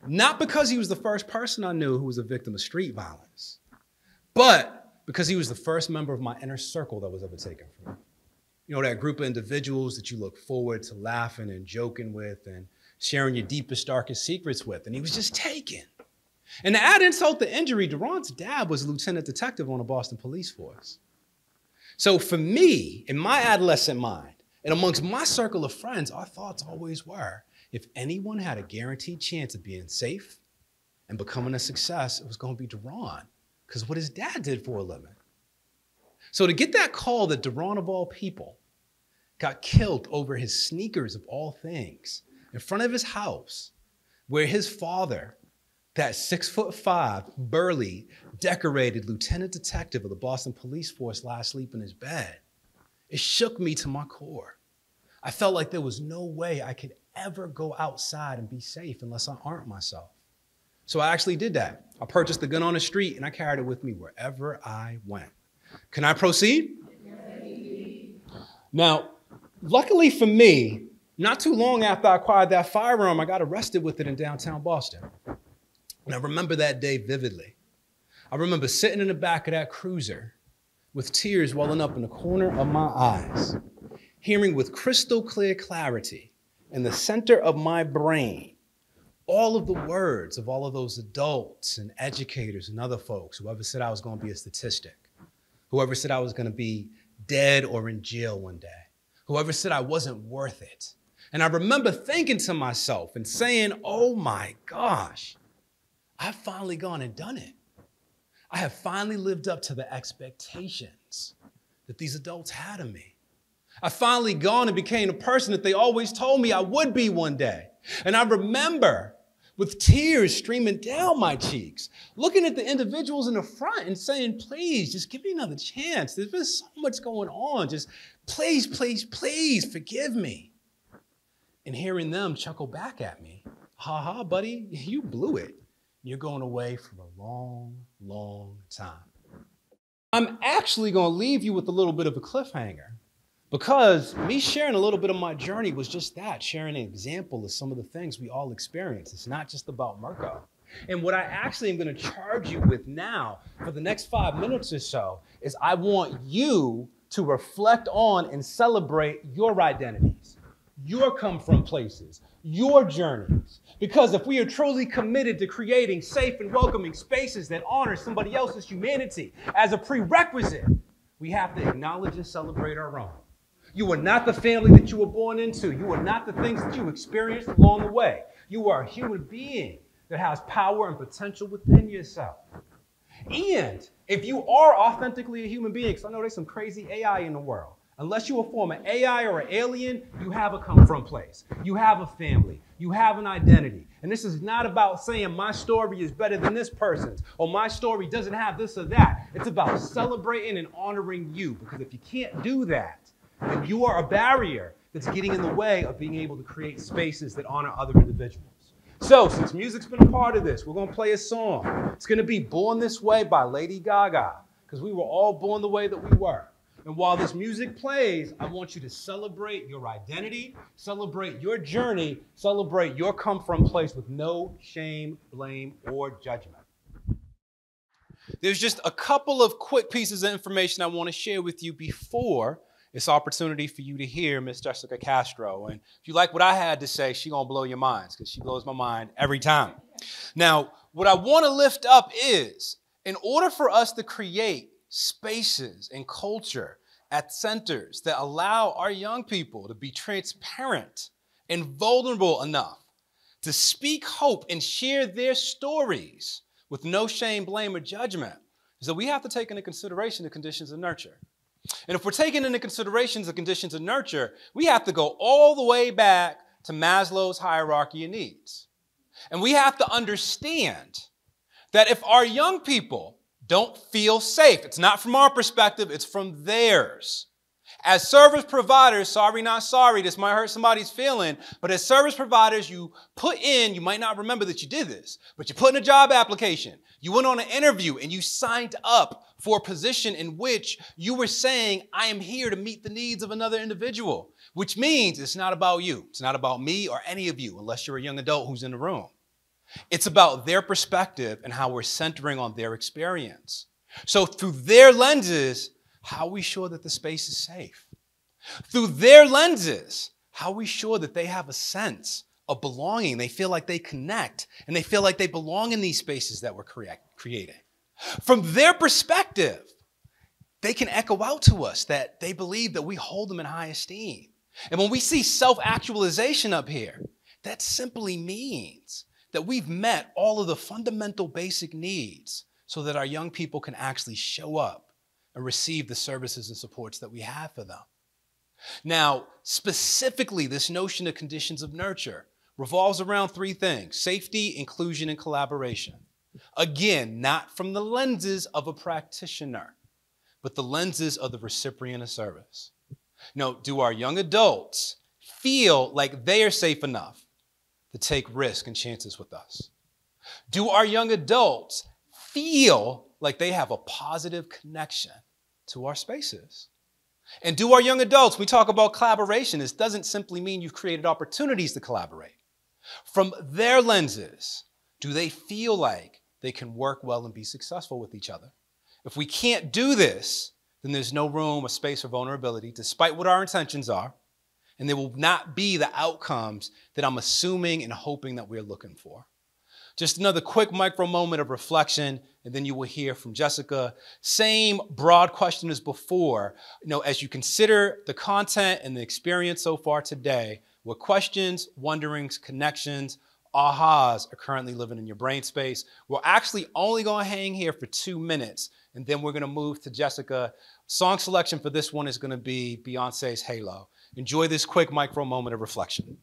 B: Not because he was the first person I knew who was a victim of street violence, but because he was the first member of my inner circle that was ever taken from me you know, that group of individuals that you look forward to laughing and joking with and sharing your deepest, darkest secrets with. And he was just taken. And to add insult to injury, Deron's dad was a lieutenant detective on the Boston police force. So for me, in my adolescent mind, and amongst my circle of friends, our thoughts always were if anyone had a guaranteed chance of being safe and becoming a success, it was going to be Deron, because what his dad did for a living. So to get that call that Deron of all people got killed over his sneakers of all things in front of his house, where his father, that six foot five, burly, decorated lieutenant detective of the Boston police force, lies asleep in his bed, it shook me to my core. I felt like there was no way I could ever go outside and be safe unless I armed myself. So I actually did that. I purchased the gun on the street and I carried it with me wherever I went. Can I proceed? Now, luckily for me, not too long after I acquired that firearm, I got arrested with it in downtown Boston. And I remember that day vividly. I remember sitting in the back of that cruiser with tears welling up in the corner of my eyes, hearing with crystal clear clarity in the center of my brain all of the words of all of those adults and educators and other folks, whoever said I was going to be a statistic Whoever said I was going to be dead or in jail one day. Whoever said I wasn't worth it. And I remember thinking to myself and saying, oh my gosh, I've finally gone and done it. I have finally lived up to the expectations that these adults had of me. I finally gone and became a person that they always told me I would be one day. And I remember with tears streaming down my cheeks, looking at the individuals in the front and saying, please, just give me another chance. There's been so much going on. Just please, please, please forgive me. And hearing them chuckle back at me, ha ha, buddy, you blew it. You're going away for a long, long time. I'm actually going to leave you with a little bit of a cliffhanger. Because me sharing a little bit of my journey was just that, sharing an example of some of the things we all experience. It's not just about Mirko. And what I actually am going to charge you with now for the next five minutes or so is I want you to reflect on and celebrate your identities, your come from places, your journeys. Because if we are truly committed to creating safe and welcoming spaces that honor somebody else's humanity as a prerequisite, we have to acknowledge and celebrate our own. You are not the family that you were born into. You are not the things that you experienced along the way. You are a human being that has power and potential within yourself. And if you are authentically a human being, because I know there's some crazy AI in the world, unless you are form former AI or an alien, you have a come from place. You have a family. You have an identity. And this is not about saying my story is better than this person's or my story doesn't have this or that. It's about celebrating and honoring you. Because if you can't do that, then you are a barrier that's getting in the way of being able to create spaces that honor other individuals. So, since music's been a part of this, we're going to play a song. It's going to be Born This Way by Lady Gaga, because we were all born the way that we were. And while this music plays, I want you to celebrate your identity, celebrate your journey, celebrate your come from place with no shame, blame, or judgment. There's just a couple of quick pieces of information I want to share with you before it's opportunity for you to hear Miss Jessica Castro. And if you like what I had to say, she gonna blow your minds because she blows my mind every time. Now, what I want to lift up is in order for us to create spaces and culture at centers that allow our young people to be transparent and vulnerable enough to speak hope and share their stories with no shame, blame, or judgment, is that we have to take into consideration the conditions of nurture. And if we're taking into consideration the conditions of nurture, we have to go all the way back to Maslow's hierarchy of needs. And we have to understand that if our young people don't feel safe, it's not from our perspective, it's from theirs. As service providers, sorry, not sorry, this might hurt somebody's feeling, but as service providers, you put in, you might not remember that you did this, but you put in a job application, you went on an interview, and you signed up for a position in which you were saying, I am here to meet the needs of another individual, which means it's not about you. It's not about me or any of you, unless you're a young adult who's in the room. It's about their perspective and how we're centering on their experience. So, through their lenses, how are we sure that the space is safe? Through their lenses, how are we sure that they have a sense of belonging? They feel like they connect and they feel like they belong in these spaces that we're creating. From their perspective, they can echo out to us that they believe that we hold them in high esteem. And when we see self actualization up here, that simply means that we've met all of the fundamental basic needs so that our young people can actually show up and receive the services and supports that we have for them. Now, specifically, this notion of conditions of nurture revolves around three things safety, inclusion, and collaboration. Again, not from the lenses of a practitioner, but the lenses of the recipient of service. Now, do our young adults feel like they are safe enough to take risks and chances with us? Do our young adults feel like they have a positive connection to our spaces? And do our young adults, we talk about collaboration, this doesn't simply mean you've created opportunities to collaborate. From their lenses, do they feel like they can work well and be successful with each other? If we can't do this, then there's no room or space for vulnerability, despite what our intentions are, and there will not be the outcomes that I'm assuming and hoping that we're looking for. Just another quick micro moment of reflection, and then you will hear from Jessica. Same broad question as before. You know, as you consider the content and the experience so far today, what questions, wonderings, connections, ahas are currently living in your brain space? We're actually only going to hang here for two minutes, and then we're going to move to Jessica. Song selection for this one is going to be Beyonce's Halo. Enjoy this quick micro moment of reflection.